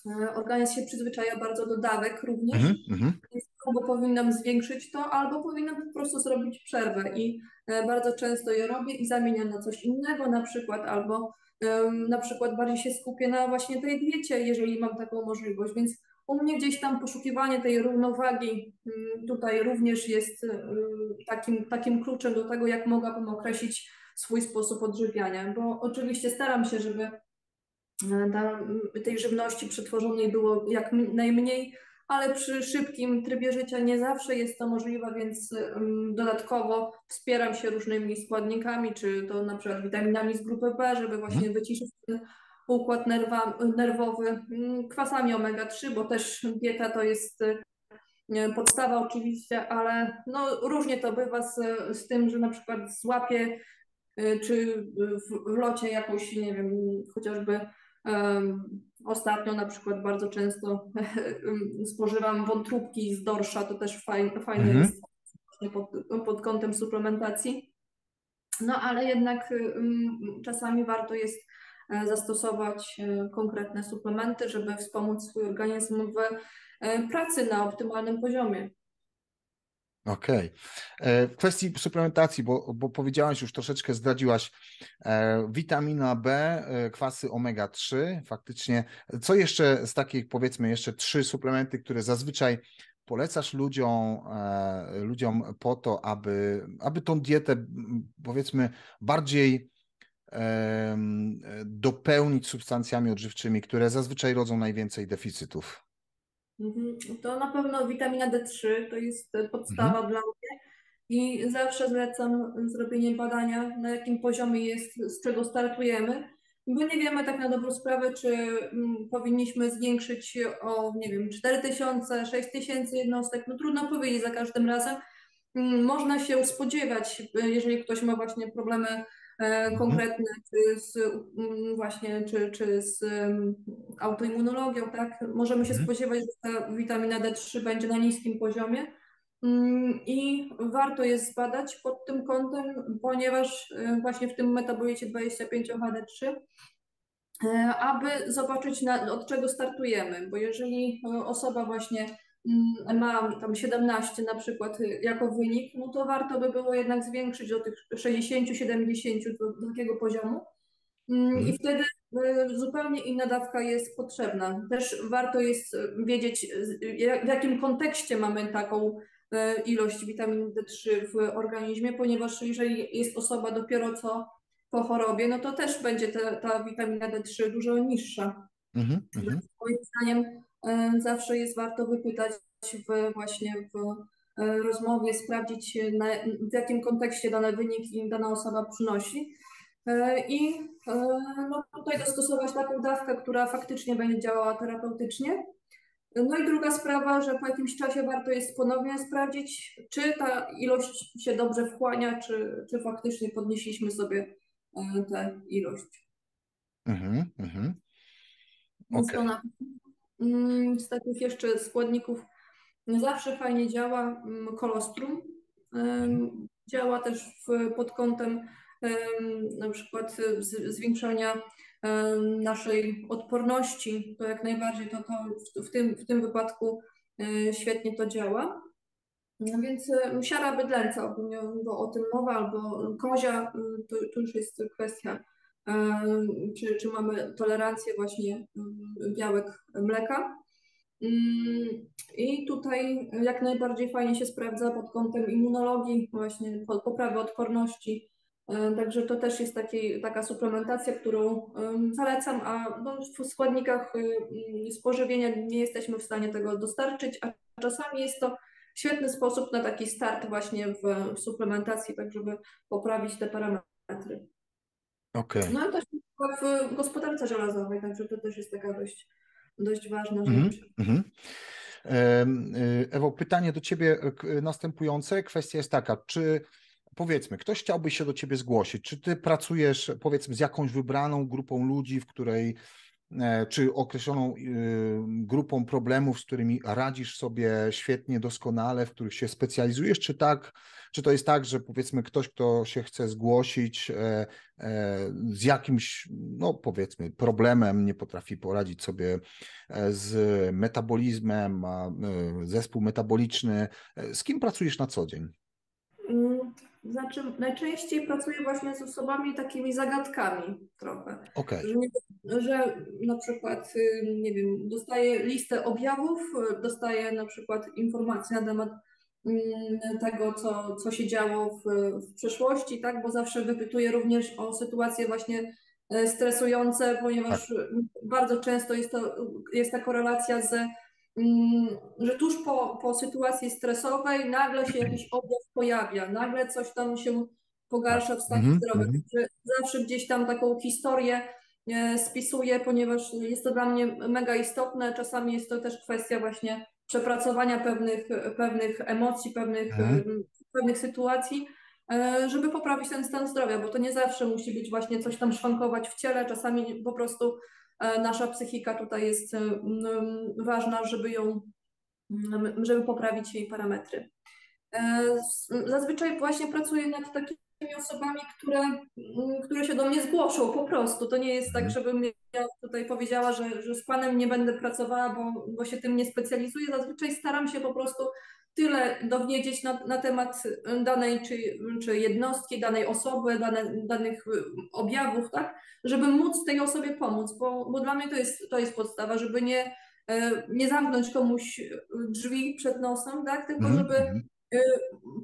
E, organizm się przyzwyczaja bardzo do dawek również, mm-hmm. więc albo powinnam zwiększyć to, albo powinnam po prostu zrobić przerwę i e, bardzo często je robię i zamieniam na coś innego na przykład, albo na przykład bardziej się skupię na właśnie tej diecie, jeżeli mam taką możliwość, więc u mnie gdzieś tam poszukiwanie tej równowagi mm, tutaj również jest takim, takim kluczem do tego, jak mogłabym określić swój sposób odżywiania, bo oczywiście staram się, żeby e, tej żywności przetworzonej było jak najmniej, ale przy szybkim trybie życia nie zawsze jest to możliwe, więc dodatkowo wspieram się różnymi składnikami, czy to na przykład witaminami z grupy B, żeby właśnie mhm. wyciszyć ten układ nerwa, nerwowy, kwasami omega-3, bo też dieta to jest e, podstawa oczywiście, ale no różnie to bywa z, z tym, że na przykład złapie Y, czy w, w locie jakąś, nie wiem, chociażby ostatnio na przykład bardzo często spożywam wątróbki z dorsza, to też fajne, fajne mhm. jest pod, pod kątem suplementacji. No ale jednak czasami warto jest e, zastosować e, konkretne suplementy, żeby wspomóc swój organizm w e, pracy na optymalnym poziomie. Okej. Okay. W kwestii suplementacji, bo, bo powiedziałaś już troszeczkę, zdradziłaś e, witamina B, e, kwasy omega-3, faktycznie. Co jeszcze z takich, powiedzmy, jeszcze trzy suplementy, które zazwyczaj polecasz ludziom, e, ludziom po to, aby, aby tą dietę, powiedzmy, bardziej dopełnić substancjami odżywczymi, które zazwyczaj rodzą najwięcej deficytów? Mhm. To na pewno witamina D3 to jest podstawa mhm. dla mnie i zawsze zlecam zrobienie badania, na jakim poziomie jest, z czego startujemy, bo nie wiemy tak na dobrą sprawę, czy mm, powinniśmy zwiększyć o, nie wiem, 4000, 6000 jednostek. No trudno powiedzieć za każdym razem. Mm, można się spodziewać, jeżeli ktoś ma właśnie problemy. Konkretne, czy z, mm, właśnie, czy, czy z autoimmunologią, tak? Możemy się mhm. spodziewać, że ta witamina D3 będzie na niskim poziomie. Mm, I warto jest zbadać pod tym kątem, ponieważ e, właśnie w tym metabolicie 25-HD3, e, aby zobaczyć na, od czego startujemy, bo jeżeli e, osoba właśnie mm, ma tam 17 na przykład jako wynik, no to warto by było jednak zwiększyć do tych 60-70 do, do takiego poziomu. Mm, I mhm. wtedy zupełnie inna dawka jest potrzebna. Też warto jest wiedzieć, w jakim kontekście mamy taką ilość witaminy D3 w organizmie, ponieważ jeżeli jest osoba dopiero co po chorobie, no to też będzie ta, ta witamina D3 dużo niższa. Mm -hmm. Moim zdaniem zawsze jest warto wypytać w, właśnie w e, rozmowie, sprawdzić na, w jakim kontekście dany wynik i dana osoba przynosi. I no, tutaj dostosować taką dawkę, która faktycznie będzie działała terapeutycznie, no i druga sprawa, że po jakimś czasie warto jest ponownie sprawdzić, czy ta ilość się dobrze wchłania, czy, czy faktycznie podnieśliśmy sobie e, tę ilość. Mhm, mhm. Okay. Mm, z takich jeszcze składników zawsze fajnie działa mm, kolostrum. Mhm. Działa też w, pod kątem na przykład zwiększania naszej odporności, to jak najbardziej to, to w, tym, w tym wypadku e, świetnie to działa. No więc siara bydlęca, bo o tym mowa, albo kozia, to, to już jest kwestia, czy, czy mamy tolerancję właśnie białek mleka. Mm, I tutaj jak najbardziej fajnie się sprawdza pod kątem immunologii, właśnie poprawy odporności, także to też jest taki, taka suplementacja, którą zalecam, a no, w składnikach spożywienia nie jesteśmy w stanie tego dostarczyć, a czasami jest to świetny sposób na taki start właśnie w suplementacji, tak żeby poprawić te parametry. Okay. No i też w gospodarce żelazowej, także to też jest taka dość, dość ważna rzecz. Mm -hmm. Ewo, pytanie do Ciebie następujące. Kwestia jest taka, czy powiedzmy, ktoś chciałby się do ciebie zgłosić, czy ty pracujesz powiedzmy z jakąś wybraną grupą ludzi, w której e, czy określoną y, grupą problemów, z którymi radzisz sobie świetnie, doskonale, w których się specjalizujesz, czy tak, czy to jest tak, że powiedzmy ktoś, kto się chce zgłosić e, e, z jakimś, no powiedzmy, problemem, nie potrafi poradzić sobie z metabolizmem, ma zespół metaboliczny, z kim pracujesz na co dzień? Znaczy, najczęściej pracuję właśnie z osobami takimi zagadkami trochę. Okay. Że, że na przykład, y, nie wiem, dostaję listę objawów, dostaję na przykład informacje na temat mm, tego, co, co się działo w, w przeszłości, tak? Bo zawsze wypytuję również o sytuacje właśnie e, stresujące, ponieważ tak. bardzo często jest, to, jest ta korelacja z że tuż po, po sytuacji stresowej nagle się jakiś objaw pojawia, nagle coś tam się pogarsza w stanie mm -hmm. zdrowia. Że zawsze gdzieś tam taką historię e, spisuję, ponieważ jest to dla mnie mega istotne. Czasami jest to też kwestia właśnie przepracowania pewnych, pewnych emocji, pewnych, mm -hmm. pewnych sytuacji, e, żeby poprawić ten stan zdrowia, bo to nie zawsze musi być właśnie coś tam szwankować w ciele, czasami po prostu nasza psychika tutaj jest e, ważna, żeby ją, żeby poprawić jej parametry. E, zazwyczaj właśnie pracuję nad takimi osobami, które, które się do mnie zgłoszą po prostu. To nie jest tak, mhm. żebym ja tutaj powiedziała, że, że z Panem nie będę pracowała, bo, bo się tym nie specjalizuję. Zazwyczaj staram się po prostu tyle dowiedzieć na, na temat danej czy, czy jednostki, danej osoby, dane, danych objawów, tak, żeby móc tej osobie pomóc, bo, bo dla mnie to jest, to jest podstawa, żeby nie, e, nie zamknąć komuś drzwi przed nosem, tak, tylko mhm, żeby mm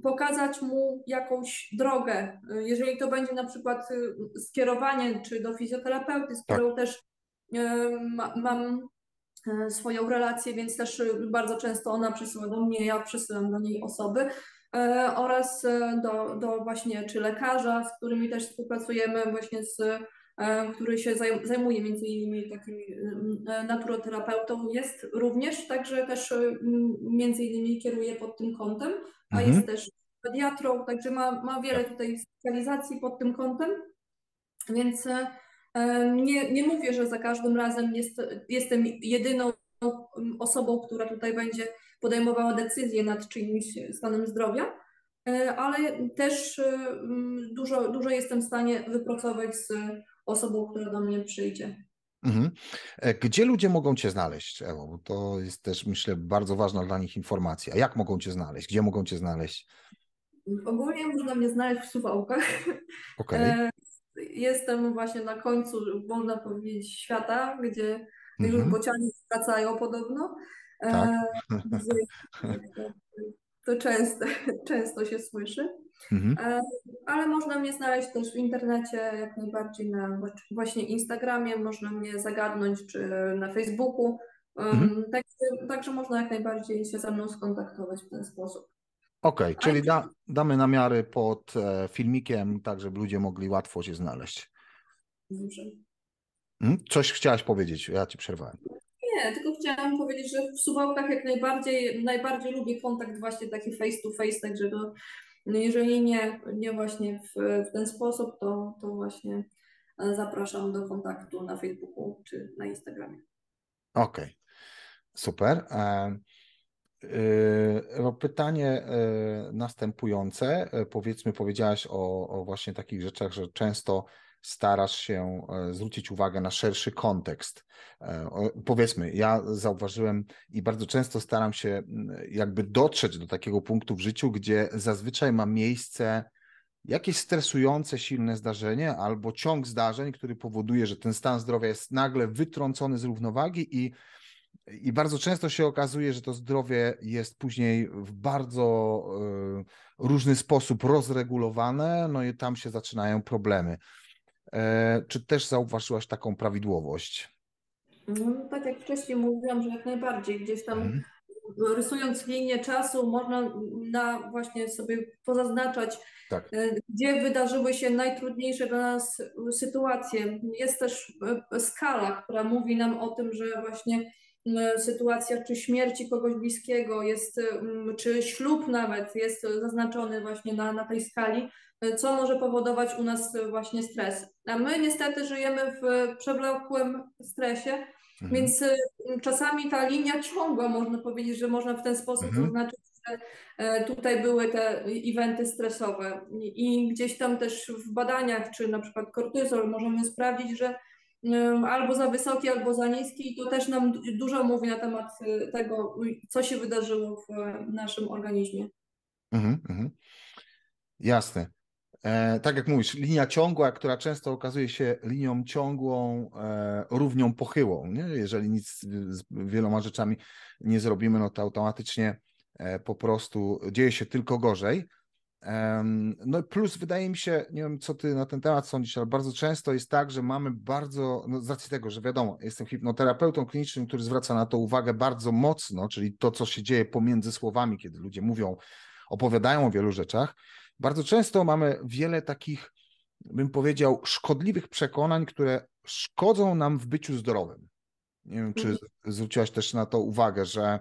pokazać mu jakąś drogę. Jeżeli to będzie na przykład skierowanie czy do fizjoterapeuty, z którą tak. też mam swoją relację, więc też bardzo często ona przesyła do mnie, ja przesyłam do niej osoby oraz do, do właśnie czy lekarza, z którymi też współpracujemy, właśnie z który się zajmuje między innymi takim naturoterapeutą, jest również, także też między innymi kieruje pod tym kątem, a mhm. jest też pediatrą, także ma, ma wiele tutaj specjalizacji pod tym kątem, więc nie, nie mówię, że za każdym razem jest, jestem jedyną osobą, która tutaj będzie podejmowała decyzję nad czyimś stanem zdrowia, ale też dużo, dużo jestem w stanie wypracować z osobą, która do mnie przyjdzie. Mhm. E, gdzie ludzie mogą Cię znaleźć, Ewo? Bo to jest też, myślę, bardzo ważna dla nich informacja. Jak mogą Cię znaleźć? Gdzie mogą Cię znaleźć? Ogólnie można mnie znaleźć w Suwałkach. Okay. Jestem właśnie na końcu, można powiedzieć, świata, gdzie już mhm. bociani wracają podobno. E, tak. To często, często się słyszy. Mhm. E, ale można mnie znaleźć też w internecie, jak najbardziej na właśnie Instagramie, można mnie zagadnąć, czy na Facebooku. Mhm. Także, także można jak najbardziej się ze mną skontaktować w ten sposób. Okej, okay, czyli da, damy namiary pod e, filmikiem, tak żeby ludzie mogli łatwo się znaleźć. Dobrze. Mhm. Coś chciałaś powiedzieć, ja ci przerwałem. Nie, tylko chciałam powiedzieć, że w Suwałkach jak najbardziej, najbardziej lubię kontakt właśnie taki face to face, także to no jeżeli nie, nie właśnie w, w ten sposób, to, to właśnie e, zapraszam do kontaktu na Facebooku czy na Instagramie. Okej, okay. super. E, e, pytanie następujące. Powiedzmy, powiedziałaś o, o właśnie takich rzeczach, że często starasz się e, zwrócić uwagę na szerszy kontekst. E, powiedzmy, ja zauważyłem i bardzo często staram się jakby dotrzeć do takiego punktu w życiu, gdzie zazwyczaj ma miejsce jakieś stresujące, silne zdarzenie albo ciąg zdarzeń, który powoduje, że ten stan zdrowia jest nagle wytrącony z równowagi i i bardzo często się okazuje, że to zdrowie jest później w bardzo y, różny sposób rozregulowane, no i tam się zaczynają problemy. E, czy też zauważyłaś taką prawidłowość? No, tak jak wcześniej mówiłam, że jak najbardziej gdzieś tam mhm. rysując linię czasu można na właśnie sobie pozaznaczać, tak. E, gdzie wydarzyły się najtrudniejsze dla nas sytuacje. Jest też e, skala, która mówi nam o tym, że właśnie sytuacja czy śmierci kogoś bliskiego jest, czy ślub nawet jest zaznaczony właśnie na, na tej skali, co może powodować u nas właśnie stres. A my niestety żyjemy w przewlekłym stresie, mhm. więc y, czasami ta linia ciągła, można powiedzieć, że można w ten sposób mhm. zaznaczyć, że e, tutaj były te eventy stresowe. I gdzieś tam też w badaniach, czy na przykład kortyzol, możemy sprawdzić, że albo za wysoki, albo za niski i to też nam dużo mówi na temat tego, co się wydarzyło w naszym organizmie. Mhm, mhm. Jasne. E, tak jak mówisz, linia ciągła, która często okazuje się linią ciągłą, e, równią pochyłą. Nie? Jeżeli nic z wieloma rzeczami nie zrobimy, no to automatycznie e, po prostu dzieje się tylko gorzej. No plus wydaje mi się, nie wiem co ty na ten temat sądzisz, ale bardzo często jest tak, że mamy bardzo, no z racji tego, że wiadomo, jestem hipnoterapeutą klinicznym, który zwraca na to uwagę bardzo mocno, czyli to, co się dzieje pomiędzy słowami, kiedy ludzie mówią, opowiadają o wielu rzeczach. Bardzo często mamy wiele takich, bym powiedział, szkodliwych przekonań, które szkodzą nam w byciu zdrowym. Nie wiem, czy mhm. zwróciłaś też na to uwagę, że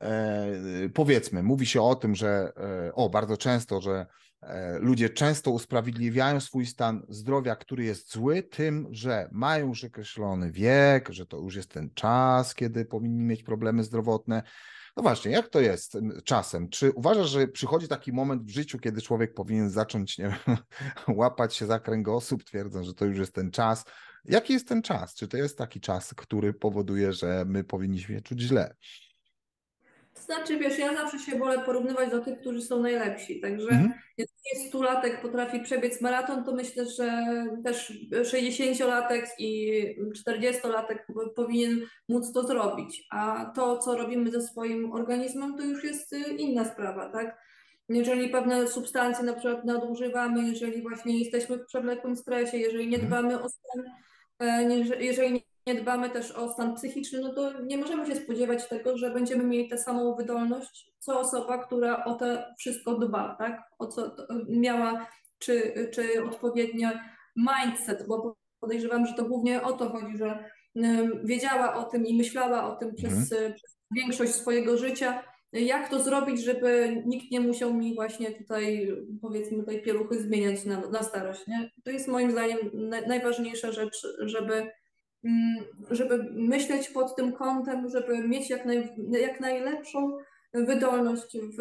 E, powiedzmy, mówi się o tym, że e, o bardzo często, że e, ludzie często usprawiedliwiają swój stan zdrowia, który jest zły, tym, że mają już określony wiek, że to już jest ten czas, kiedy powinni mieć problemy zdrowotne. No właśnie, jak to jest czasem? Czy uważasz, że przychodzi taki moment w życiu, kiedy człowiek powinien zacząć nie wiem, łapać się za kręgosłup, twierdząc, że to już jest ten czas? Jaki jest ten czas? Czy to jest taki czas, który powoduje, że my powinniśmy się czuć źle? Znaczy, wiesz, ja zawsze się wolę porównywać do tych, którzy są najlepsi. Także mhm. jeżeli stulatek potrafi przebiec maraton, to myślę, że też 60-latek i 40-latek powinien móc to zrobić. A to, co robimy ze swoim organizmem, to już jest inna sprawa, tak? Jeżeli pewne substancje na przykład nadużywamy, jeżeli właśnie jesteśmy w przewlekłym stresie, jeżeli nie mhm. dbamy o sen, e, jeżeli dbamy też o stan psychiczny, no to nie możemy się spodziewać tego, że będziemy mieli tę samą wydolność, co osoba, która o to wszystko dba, tak? O co miała, czy, czy odpowiednio mindset, bo podejrzewam, że to głównie o to chodzi, że wiedziała o tym i myślała o tym przez, mhm. przez większość swojego życia, jak to zrobić, żeby nikt nie musiał mi właśnie tutaj, powiedzmy, tej pieluchy zmieniać na, na starość, nie? To jest moim zdaniem najważniejsza rzecz, żeby, żeby myśleć pod tym kątem, żeby mieć jak, naj, jak najlepszą wydolność w,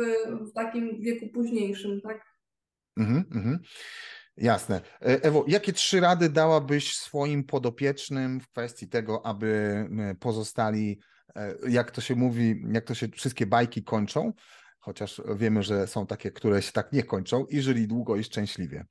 w takim wieku późniejszym, tak? Mhm, mhm. Jasne. E, Ewo, jakie trzy rady dałabyś swoim podopiecznym w kwestii tego, aby pozostali, e, jak to się mówi, jak to się wszystkie bajki kończą, chociaż wiemy, że są takie, które się tak nie kończą i żyli długo i szczęśliwie.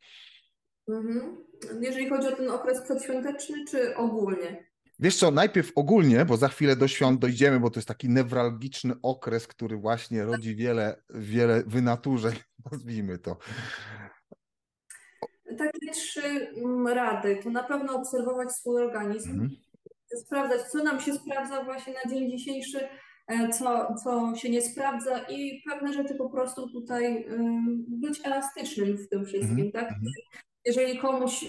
Mhm. Jeżeli chodzi o ten okres przedświąteczny, czy ogólnie? Wiesz co, najpierw ogólnie, bo za chwilę do świąt dojdziemy, bo to jest taki newralgiczny okres, który właśnie rodzi wiele, wiele wynaturzeń, nazwijmy to takie trzy mm, rady. To na pewno obserwować swój organizm, mhm. sprawdzać, co nam się sprawdza właśnie na dzień dzisiejszy, e, co, co się nie sprawdza i pewne rzeczy po prostu tutaj być elastycznym w tym wszystkim, mhm. tak? Mhm. Jeżeli komuś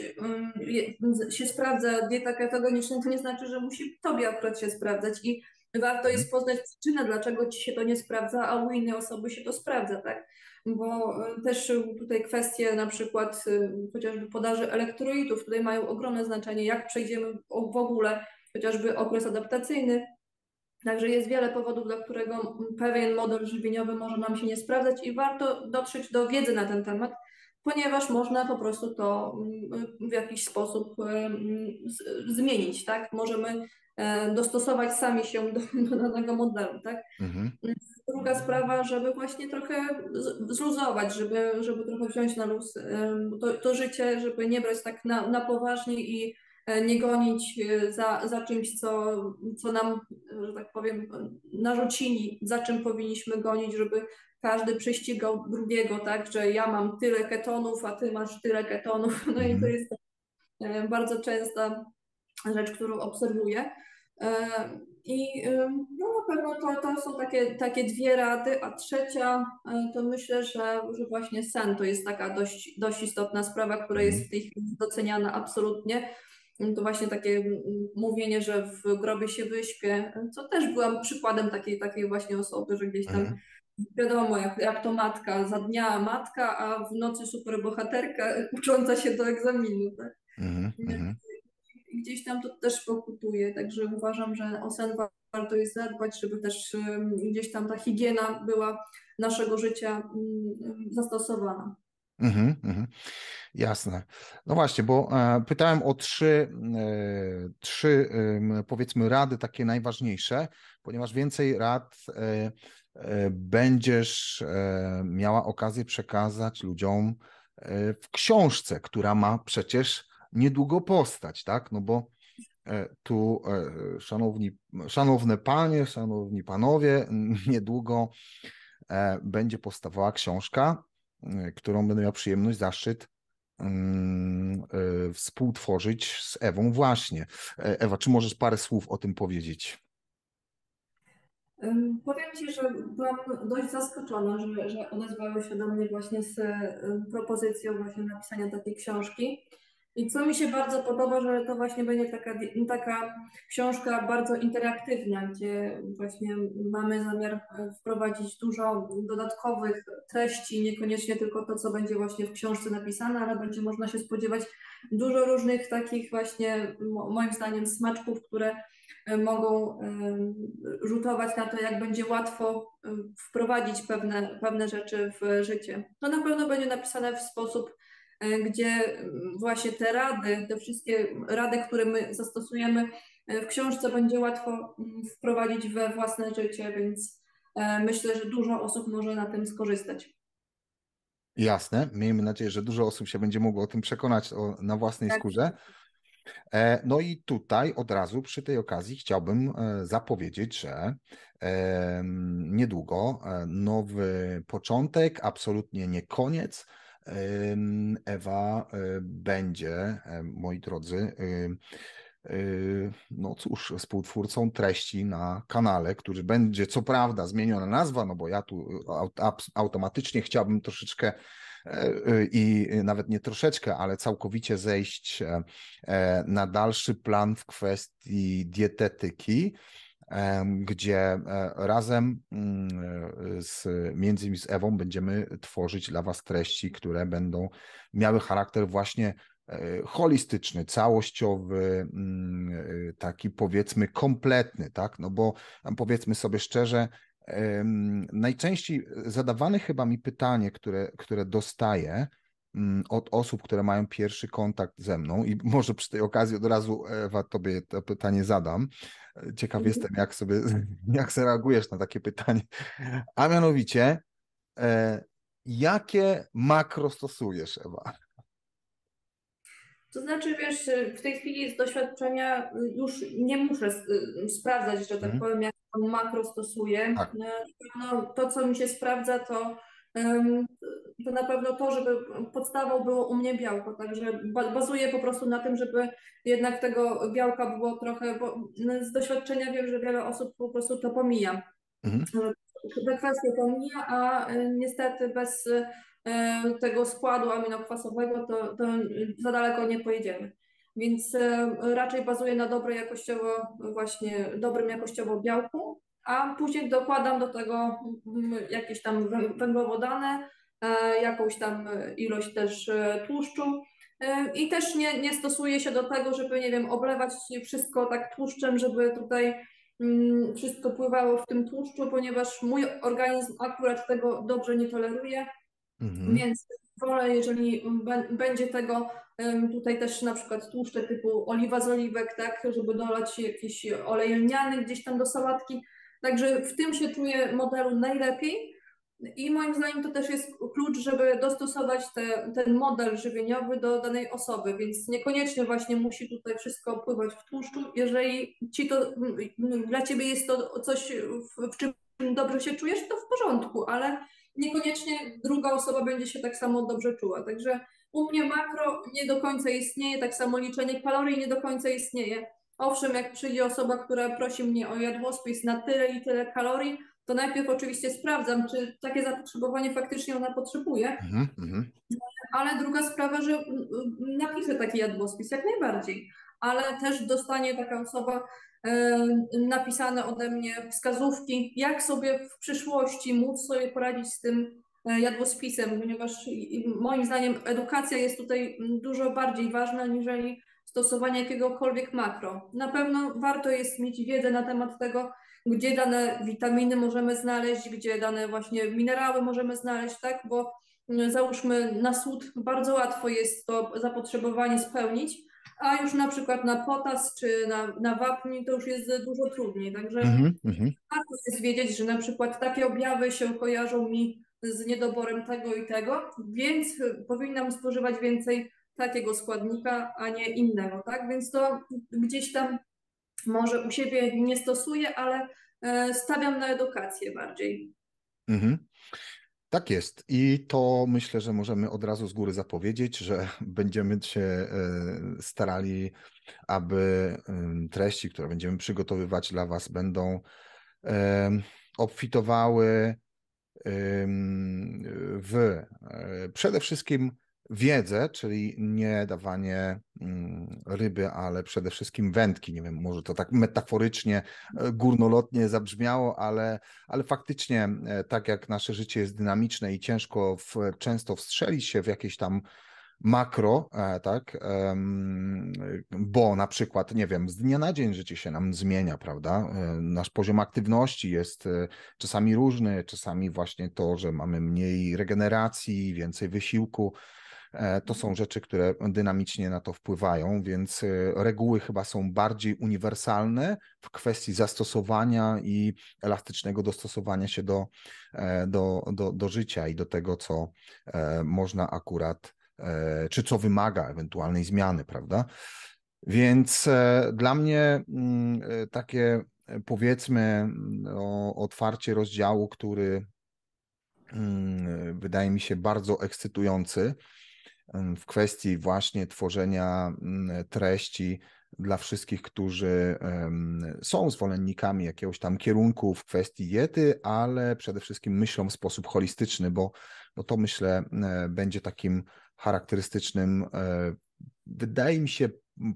się sprawdza dieta ketogeniczna, to nie znaczy, że musi tobie akurat się sprawdzać i warto jest poznać przyczynę, dlaczego ci się to nie sprawdza, a u innej osoby się to sprawdza, tak? bo e, też tutaj kwestie na przykład e, chociażby podaży elektrolitów tutaj mają ogromne znaczenie, jak przejdziemy w ogóle chociażby okres adaptacyjny. Także jest wiele powodów, dla którego pewien model żywieniowy może nam się nie sprawdzać i warto dotrzeć do wiedzy na ten temat, ponieważ można po prostu to w jakiś sposób e, zmienić, tak? Możemy dostosować sami się do, do danego modelu, tak? Mhm. Druga sprawa, żeby właśnie trochę zluzować, żeby, żeby trochę wziąć na luz to, to życie, żeby nie brać tak na, na poważnie i e, nie gonić e, za, za czymś, co, co nam, że tak powiem, narzucili, za czym powinniśmy gonić, żeby każdy prześcigał drugiego, tak, że ja mam tyle ketonów, a ty masz tyle ketonów. No i to mhm. jest e, bardzo częsta rzecz, którą obserwuję. I no na pewno to, to są takie, takie dwie rady, a trzecia e, to myślę, że, że właśnie sen to jest taka dość, dość istotna sprawa, która jest mhm. w tej chwili doceniana absolutnie. To właśnie takie mówienie, że w grobie się wyśpię, co też byłam przykładem takiej, takiej właśnie osoby, że gdzieś tam mhm. Wiadomo, jak, jak to matka, za dnia matka, a w nocy super bohaterka ucząca się do egzaminu. Tak? Mhm, mhm gdzieś tam to też pokutuje, także uważam, że o sen warto jest zadbać, żeby też gdzieś tam ta higiena była naszego życia zastosowana. Mhm, mhm. Jasne. No właśnie, bo e, pytałem o trzy, e, trzy powiedzmy rady takie najważniejsze, ponieważ więcej rad e, będziesz e, miała okazję przekazać ludziom w książce, która ma przecież niedługo postać, tak? No bo e, tu, e, szanowni, szanowne panie, szanowni panowie, niedługo e, będzie powstawała książka, którą będę miał przyjemność, zaszczyt mm, współtworzyć z Ewą właśnie. Ewa, czy możesz parę słów o tym powiedzieć? Powiem Ci, że byłam dość zaskoczona, że, że odezwały się do mnie właśnie z propozycją właśnie napisania takiej książki. I co mi się bardzo podoba, że to właśnie będzie taka, taka książka bardzo interaktywna, gdzie właśnie mamy zamiar wprowadzić dużo dodatkowych treści, niekoniecznie tylko to, co będzie właśnie w książce napisane, ale będzie można się spodziewać dużo różnych takich właśnie, moim zdaniem, smaczków, które e, mogą e, rzutować na to, jak będzie łatwo e, wprowadzić pewne, pewne rzeczy w życie. To na pewno będzie napisane w sposób gdzie mm, właśnie te rady, te wszystkie rady, które my zastosujemy e, w książce, będzie łatwo mm, wprowadzić we własne życie, więc e, myślę, że dużo osób może na tym skorzystać. Jasne. Miejmy nadzieję, że dużo osób się będzie mogło o tym przekonać o, na własnej tak. skórze. No i tutaj od razu przy tej okazji chciałbym zapowiedzieć, że niedługo nowy początek, absolutnie nie koniec Ewa e, będzie, e, moi drodzy, no cóż, współtwórcą treści na kanale, który będzie co prawda zmieniona nazwa, no bo ja tu automatycznie chciałbym troszeczkę i nawet nie troszeczkę, ale całkowicie zejść na dalszy plan w kwestii dietetyki gdzie e, razem mm, e, z, między innymi z Ewą będziemy tworzyć dla Was treści, które będą miały charakter właśnie e, holistyczny, całościowy, mm, taki powiedzmy kompletny, tak? No bo powiedzmy sobie szczerze, najczęściej zadawane chyba mi pytanie, które, które dostaję od osób, które mają pierwszy kontakt ze mną i może przy tej okazji od razu Ewa tobie to pytanie zadam, Ciekaw mhm. jestem, jak sobie, jak zareagujesz na takie pytanie. A mianowicie, e, jakie makro stosujesz, Ewa? To znaczy, wiesz, w tej chwili z doświadczenia już nie muszę sprawdzać, że tak hmm. powiem, jak makro stosuję. Tak. No, to, co mi się sprawdza, to to na pewno to, żeby podstawą było u mnie białko, także bazuję po prostu na tym, żeby jednak tego białka było trochę, bo z doświadczenia wiem, że wiele osób po prostu to pomija. Mhm. Te kwestie pomija, a e, niestety bez e, tego składu aminokwasowego to, to za daleko nie pojedziemy. Więc e, raczej bazuję na dobrej jakościowo, właśnie dobrym jakościowo białku, a później dokładam do tego mm, jakieś tam węglowodany, e, jakąś tam ilość też e, tłuszczu. E, I też nie, nie stosuję się do tego, żeby, nie wiem, oblewać wszystko tak tłuszczem, żeby tutaj mm, wszystko pływało w tym tłuszczu, ponieważ mój organizm akurat tego dobrze nie toleruje. Mhm. Więc wolę, jeżeli będzie tego tutaj też na przykład tłuszcze typu oliwa z oliwek, tak, żeby dolać jakiś olej lniany gdzieś tam do sałatki, Także w tym się czuję modelu najlepiej. I moim zdaniem to też jest klucz, żeby dostosować te, ten model żywieniowy do danej osoby, więc niekoniecznie właśnie musi tutaj wszystko pływać w tłuszczu. Jeżeli ci to, dla ciebie jest to coś, w, w czym dobrze się czujesz, to w porządku, ale niekoniecznie druga osoba będzie się tak samo dobrze czuła. Także u mnie makro nie do końca istnieje, tak samo liczenie kalorii nie do końca istnieje. Owszem, jak przyjdzie osoba, która prosi mnie o jadłospis na tyle i tyle kalorii, to najpierw oczywiście sprawdzam, czy takie zapotrzebowanie faktycznie ona potrzebuje. Mm -hmm. Ale druga sprawa, że napiszę taki jadłospis jak najbardziej, ale też dostanie taka osoba e, napisane ode mnie wskazówki, jak sobie w przyszłości móc sobie poradzić z tym e, jadłospisem, ponieważ moim zdaniem edukacja jest tutaj dużo bardziej ważna, aniżeli stosowania jakiegokolwiek makro. Na pewno warto jest mieć wiedzę na temat tego, gdzie dane witaminy możemy znaleźć, gdzie dane właśnie minerały możemy znaleźć, tak? Bo mm, załóżmy na słód bardzo łatwo jest to zapotrzebowanie spełnić, a już na przykład na potas czy na, na wapń to już jest dużo trudniej. Także mm -hmm. warto jest wiedzieć, że na przykład takie objawy się kojarzą mi z niedoborem tego i tego, więc powinnam spożywać więcej takiego składnika, a nie innego, tak? Więc to gdzieś tam może u siebie nie stosuję, ale e, stawiam na edukację bardziej. Mhm. Tak jest. I to myślę, że możemy od razu z góry zapowiedzieć, że będziemy się e, starali, aby treści, które będziemy przygotowywać dla Was, będą obfitowały w e, przede wszystkim wiedzę, czyli nie dawanie mm, ryby, ale przede wszystkim wędki. Nie wiem, może to tak metaforycznie, e, górnolotnie zabrzmiało, ale, ale faktycznie, e, tak jak nasze życie jest dynamiczne i ciężko w, często wstrzelić się w jakieś tam makro, e, tak, bo na przykład, nie wiem, z dnia na dzień życie się nam zmienia, prawda? Nasz poziom aktywności jest czasami różny, czasami właśnie to, że mamy mniej regeneracji, więcej wysiłku, to są rzeczy, które dynamicznie na to wpływają, więc e, reguły chyba są bardziej uniwersalne w kwestii zastosowania i elastycznego dostosowania się do, e, do, do, do życia i do tego, co można akurat, czy co wymaga ewentualnej zmiany, prawda? Więc dla mnie mm, takie powiedzmy o otwarcie rozdziału, który mm, wydaje mi się bardzo ekscytujący, w kwestii właśnie tworzenia mm, treści dla wszystkich, którzy są zwolennikami jakiegoś tam kierunku w kwestii diety, ale przede wszystkim myślą w sposób holistyczny, bo, bo to myślę e, będzie takim charakterystycznym, e, wydaje mi się,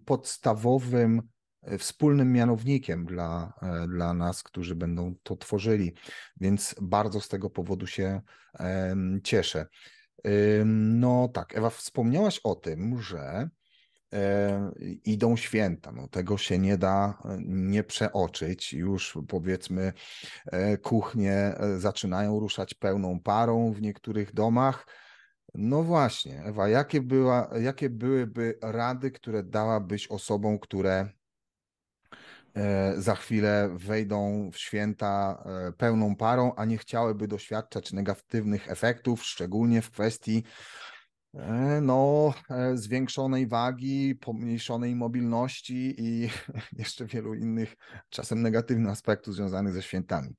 podstawowym e, wspólnym mianownikiem dla, dla nas, którzy będą to tworzyli. Więc bardzo z tego powodu się cieszę. No tak, Ewa, wspomniałaś o tym, że e, idą święta. No, tego się nie da e, nie przeoczyć. Już powiedzmy, e, kuchnie zaczynają ruszać pełną parą w niektórych domach. No właśnie, Ewa, jakie, była, jakie byłyby rady, które dałabyś osobom, które za chwilę wejdą w święta e, pełną parą, a nie chciałyby doświadczać negatywnych efektów, szczególnie w kwestii e, no, zwiększonej wagi, pomniejszonej mobilności i jeszcze wielu innych czasem negatywnych aspektów związanych ze świętami.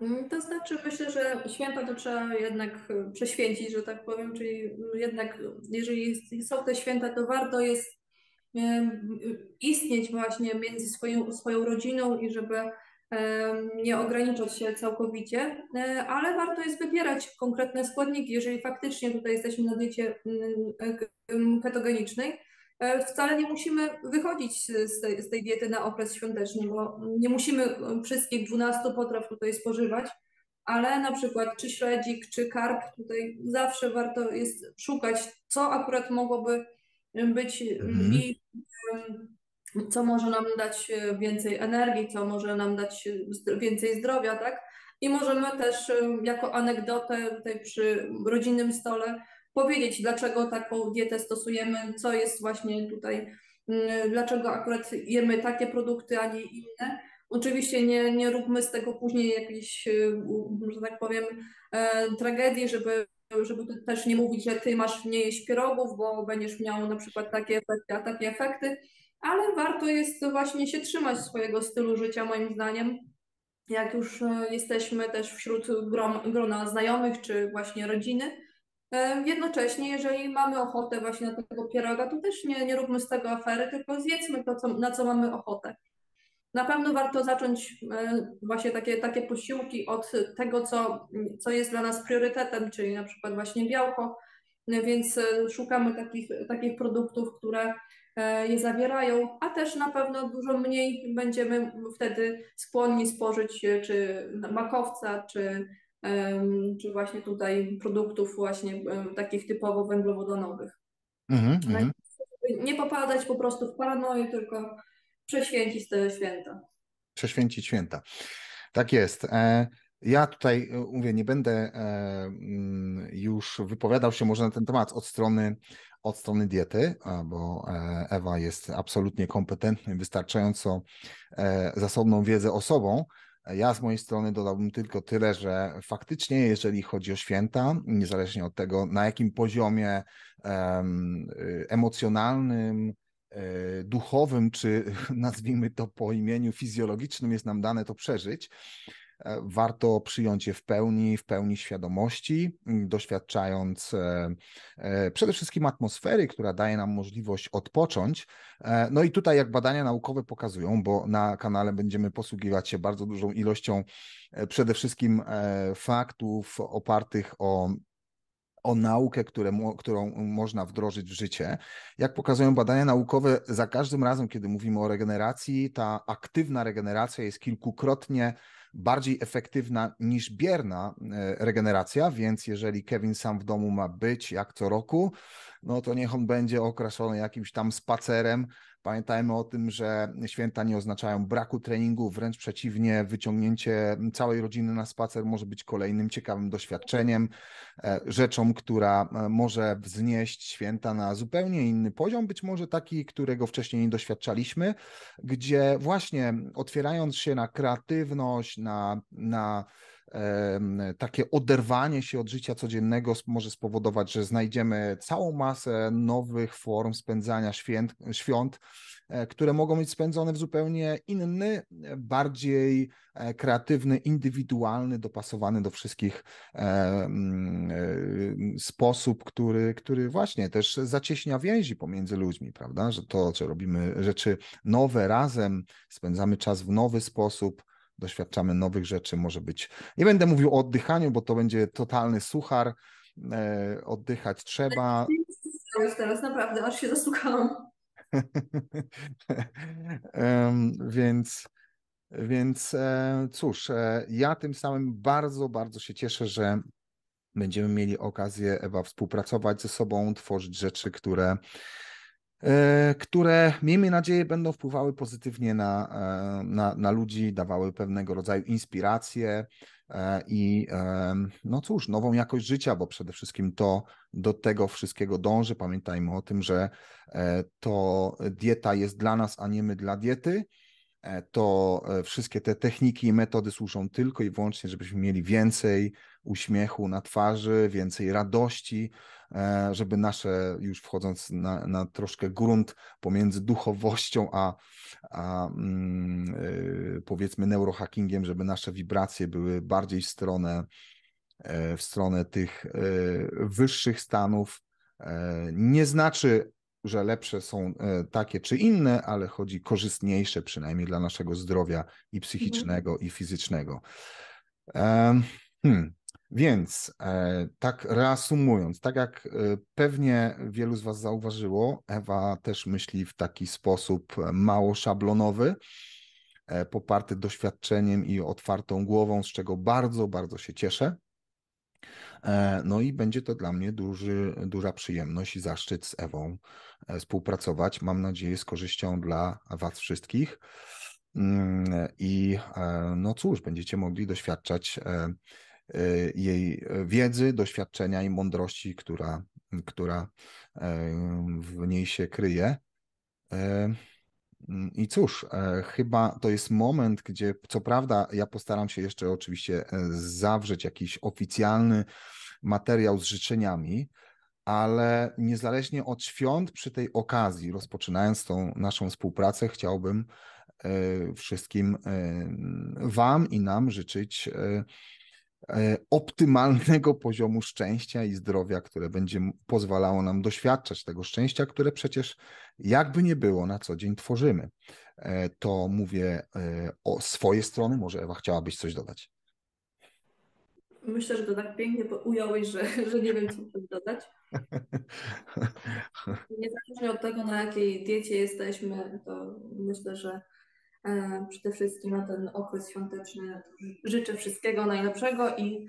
Mm, to znaczy, myślę, że święta to trzeba jednak prześwięcić, że tak powiem, czyli jednak, jeżeli są te święta, to warto jest istnieć właśnie między swoją, swoją rodziną i żeby nie ograniczać się całkowicie, e, ale warto jest wybierać konkretne składniki. Jeżeli faktycznie tutaj jesteśmy na diecie mm, ketogenicznej, e, wcale nie musimy wychodzić z tej, z tej diety na okres świąteczny, bo nie musimy wszystkich 12 potraw tutaj spożywać, ale na przykład czy śledzik, czy karp, tutaj zawsze warto jest szukać, co akurat mogłoby być mhm. i co może nam dać e, więcej energii, co może nam dać e, więcej zdrowia, tak? I możemy też e, jako anegdotę tutaj przy rodzinnym stole powiedzieć, dlaczego taką dietę stosujemy, co jest właśnie tutaj, dlaczego akurat jemy takie produkty, a nie inne. Oczywiście nie, nie róbmy z tego później jakiejś, że tak powiem, tragedii, żeby żeby też nie mówić, że ty masz nie jeść pierogów, bo będziesz miał na przykład takie efekty, a takie efekty, ale warto jest właśnie się trzymać swojego stylu życia, moim zdaniem. Jak już e, jesteśmy też wśród grona znajomych czy właśnie rodziny, e, Jednocześnie, jeżeli mamy ochotę właśnie na tego pieroga, to też nie, nie róbmy z tego afery, tylko zjedzmy to, co, na co mamy ochotę. Na pewno warto zacząć e, właśnie takie, takie posiłki od tego, co, co jest dla nas priorytetem, czyli na przykład właśnie białko, więc e, szukamy takich, takich produktów, które e, je zawierają, a też na pewno dużo mniej będziemy wtedy skłonni spożyć czy makowca, czy, czy właśnie tutaj produktów właśnie takich typowo węglowodanowych. Mm -hmm. Nie popadać po prostu w paranoję, tylko prześwięcić te święta. Prześwięcić święta. Tak jest. E, ja tutaj e, mówię, nie będę e, mm, już wypowiadał się może na ten temat od strony, od strony diety, bo Ewa jest absolutnie kompetentną, wystarczająco zasobną wiedzę osobą. Ja z mojej strony dodałbym tylko tyle, że faktycznie, jeżeli chodzi o święta, niezależnie od tego, na jakim poziomie emocjonalnym, duchowym, czy nazwijmy to po imieniu fizjologicznym, jest nam dane to przeżyć, e, warto przyjąć je w pełni, w pełni świadomości, doświadczając e, przede wszystkim atmosfery, która daje nam możliwość odpocząć. No i tutaj, jak badania naukowe pokazują, bo na kanale będziemy posługiwać się bardzo dużą ilością przede wszystkim faktów opartych o o naukę, które, którą można wdrożyć w życie. Jak pokazują badania naukowe, za każdym razem, kiedy mówimy o regeneracji, ta aktywna regeneracja jest kilkukrotnie bardziej efektywna niż bierna e, regeneracja, więc jeżeli Kevin sam w domu ma być jak co roku, no to niech on będzie okraszony jakimś tam spacerem, Pamiętajmy o tym, że święta nie oznaczają braku treningu, wręcz przeciwnie, wyciągnięcie całej rodziny na spacer może być kolejnym ciekawym doświadczeniem, e, rzeczą, która e, może wznieść święta na zupełnie inny poziom, być może taki, którego wcześniej nie doświadczaliśmy, gdzie właśnie otwierając się na kreatywność, na, na takie oderwanie się od życia codziennego może spowodować, że znajdziemy całą masę nowych form spędzania świąt, świąt E, które mogą być spędzone w zupełnie inny, bardziej e, kreatywny, indywidualny, dopasowany do wszystkich e, sposób, który, który właśnie też zacieśnia więzi pomiędzy ludźmi, prawda? Że to, że robimy rzeczy nowe razem, spędzamy czas w nowy sposób, doświadczamy nowych rzeczy, może być. Nie będę mówił o oddychaniu, bo to będzie totalny suchar. Oddychać trzeba. Teraz naprawdę, aż się zasłuchałam. więc, więc e, cóż, e, ja tym samym bardzo, bardzo się cieszę, że będziemy mieli okazję, Ewa, współpracować ze sobą, tworzyć rzeczy, które, e, które miejmy nadzieję będą wpływały pozytywnie na, na, na ludzi, dawały pewnego rodzaju inspirację, E, i no cóż, nową jakość życia, bo przede wszystkim to do tego wszystkiego dąży. Pamiętajmy o tym, że e, to dieta jest dla nas, a nie my dla diety. E, to wszystkie te techniki i metody służą tylko i wyłącznie, żebyśmy mieli więcej uśmiechu na twarzy, więcej radości, żeby nasze, już wchodząc na, na troszkę grunt pomiędzy duchowością a, a mm, y, powiedzmy neurohackingiem, żeby nasze wibracje były bardziej w stronę, e, w stronę tych e, wyższych stanów. E, nie znaczy, że lepsze są takie czy inne, ale chodzi korzystniejsze przynajmniej dla naszego zdrowia i psychicznego, mhm. i fizycznego. Hmm. Więc e, tak reasumując, tak jak e, pewnie wielu z Was zauważyło, Ewa też myśli w taki sposób e, mało szablonowy, poparty doświadczeniem i otwartą głową, z czego bardzo, bardzo się cieszę. No i będzie to dla mnie duży, duża przyjemność i zaszczyt z Ewą współpracować. Mam nadzieję z korzyścią dla Was wszystkich. Mm, I no cóż, będziecie mogli doświadczać E, jej e, wiedzy, doświadczenia i mądrości, która, która e, w niej się kryje. I cóż, chyba to jest moment, gdzie co prawda ja postaram się jeszcze oczywiście zawrzeć jakiś oficjalny materiał z życzeniami, ale niezależnie od świąt, przy tej okazji, rozpoczynając tą naszą współpracę, chciałbym wszystkim Wam i nam życzyć E, optymalnego poziomu szczęścia i zdrowia, które będzie pozwalało nam doświadczać tego szczęścia, które przecież jakby nie było na co dzień tworzymy. E, to mówię e, o swojej strony. Może Ewa chciałabyś coś dodać? Myślę, że to tak pięknie ująłeś, że, że nie wiem, co dodać. Niezależnie od tego, na jakiej diecie jesteśmy, to myślę, że E, przede wszystkim na ten okres świąteczny życzę wszystkiego najlepszego i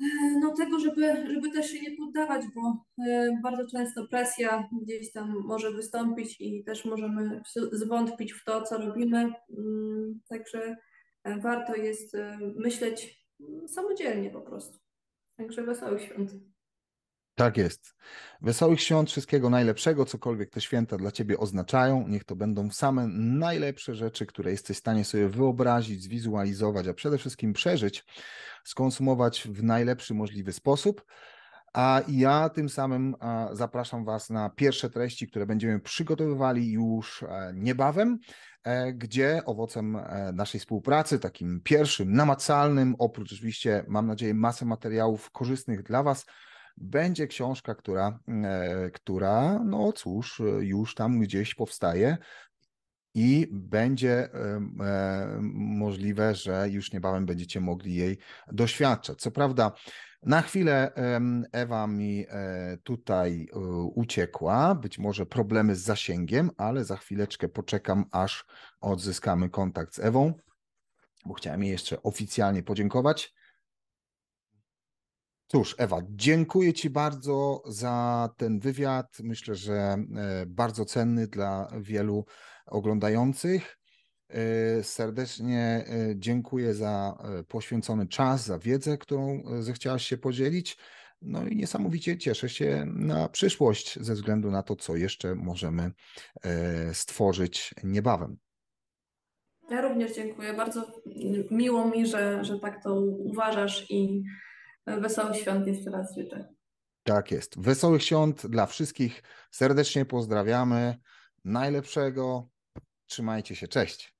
e, no tego, żeby, żeby też się nie poddawać, bo e, bardzo często presja gdzieś tam może wystąpić i też możemy zwątpić w to, co robimy. Mm, także warto jest myśleć samodzielnie po prostu. Także wesołych świąt. Tak jest. Wesołych świąt, wszystkiego najlepszego, cokolwiek te święta dla Ciebie oznaczają. Niech to będą same najlepsze rzeczy, które jesteś w stanie sobie wyobrazić, zwizualizować, a przede wszystkim przeżyć, skonsumować w najlepszy możliwy sposób. A ja tym samym zapraszam Was na pierwsze treści, które będziemy przygotowywali już e, niebawem, e, gdzie owocem e, naszej współpracy, takim pierwszym, namacalnym, oprócz oczywiście, mam nadzieję, masę materiałów korzystnych dla Was, będzie książka, która, e, która no cóż, już tam gdzieś powstaje i będzie e, możliwe, że już niebawem będziecie mogli jej doświadczać. Co prawda, na chwilę Ewa mi e, tutaj uciekła, być może problemy z zasięgiem, ale za chwileczkę poczekam, aż odzyskamy kontakt z Ewą, bo chciałem jej jeszcze oficjalnie podziękować. Cóż, Ewa, dziękuję Ci bardzo za ten wywiad. Myślę, że e, bardzo cenny dla wielu oglądających. E, serdecznie e, dziękuję za poświęcony czas, za wiedzę, którą zechciałaś się podzielić. No i niesamowicie cieszę się na przyszłość ze względu na to, co jeszcze możemy stworzyć niebawem. Ja również dziękuję. Bardzo miło mi, że, że tak to uważasz i wesołych świąt jeszcze raz życzę. Tak jest. Wesołych świąt dla wszystkich. Serdecznie pozdrawiamy. Najlepszego. Trzymajcie się. Cześć.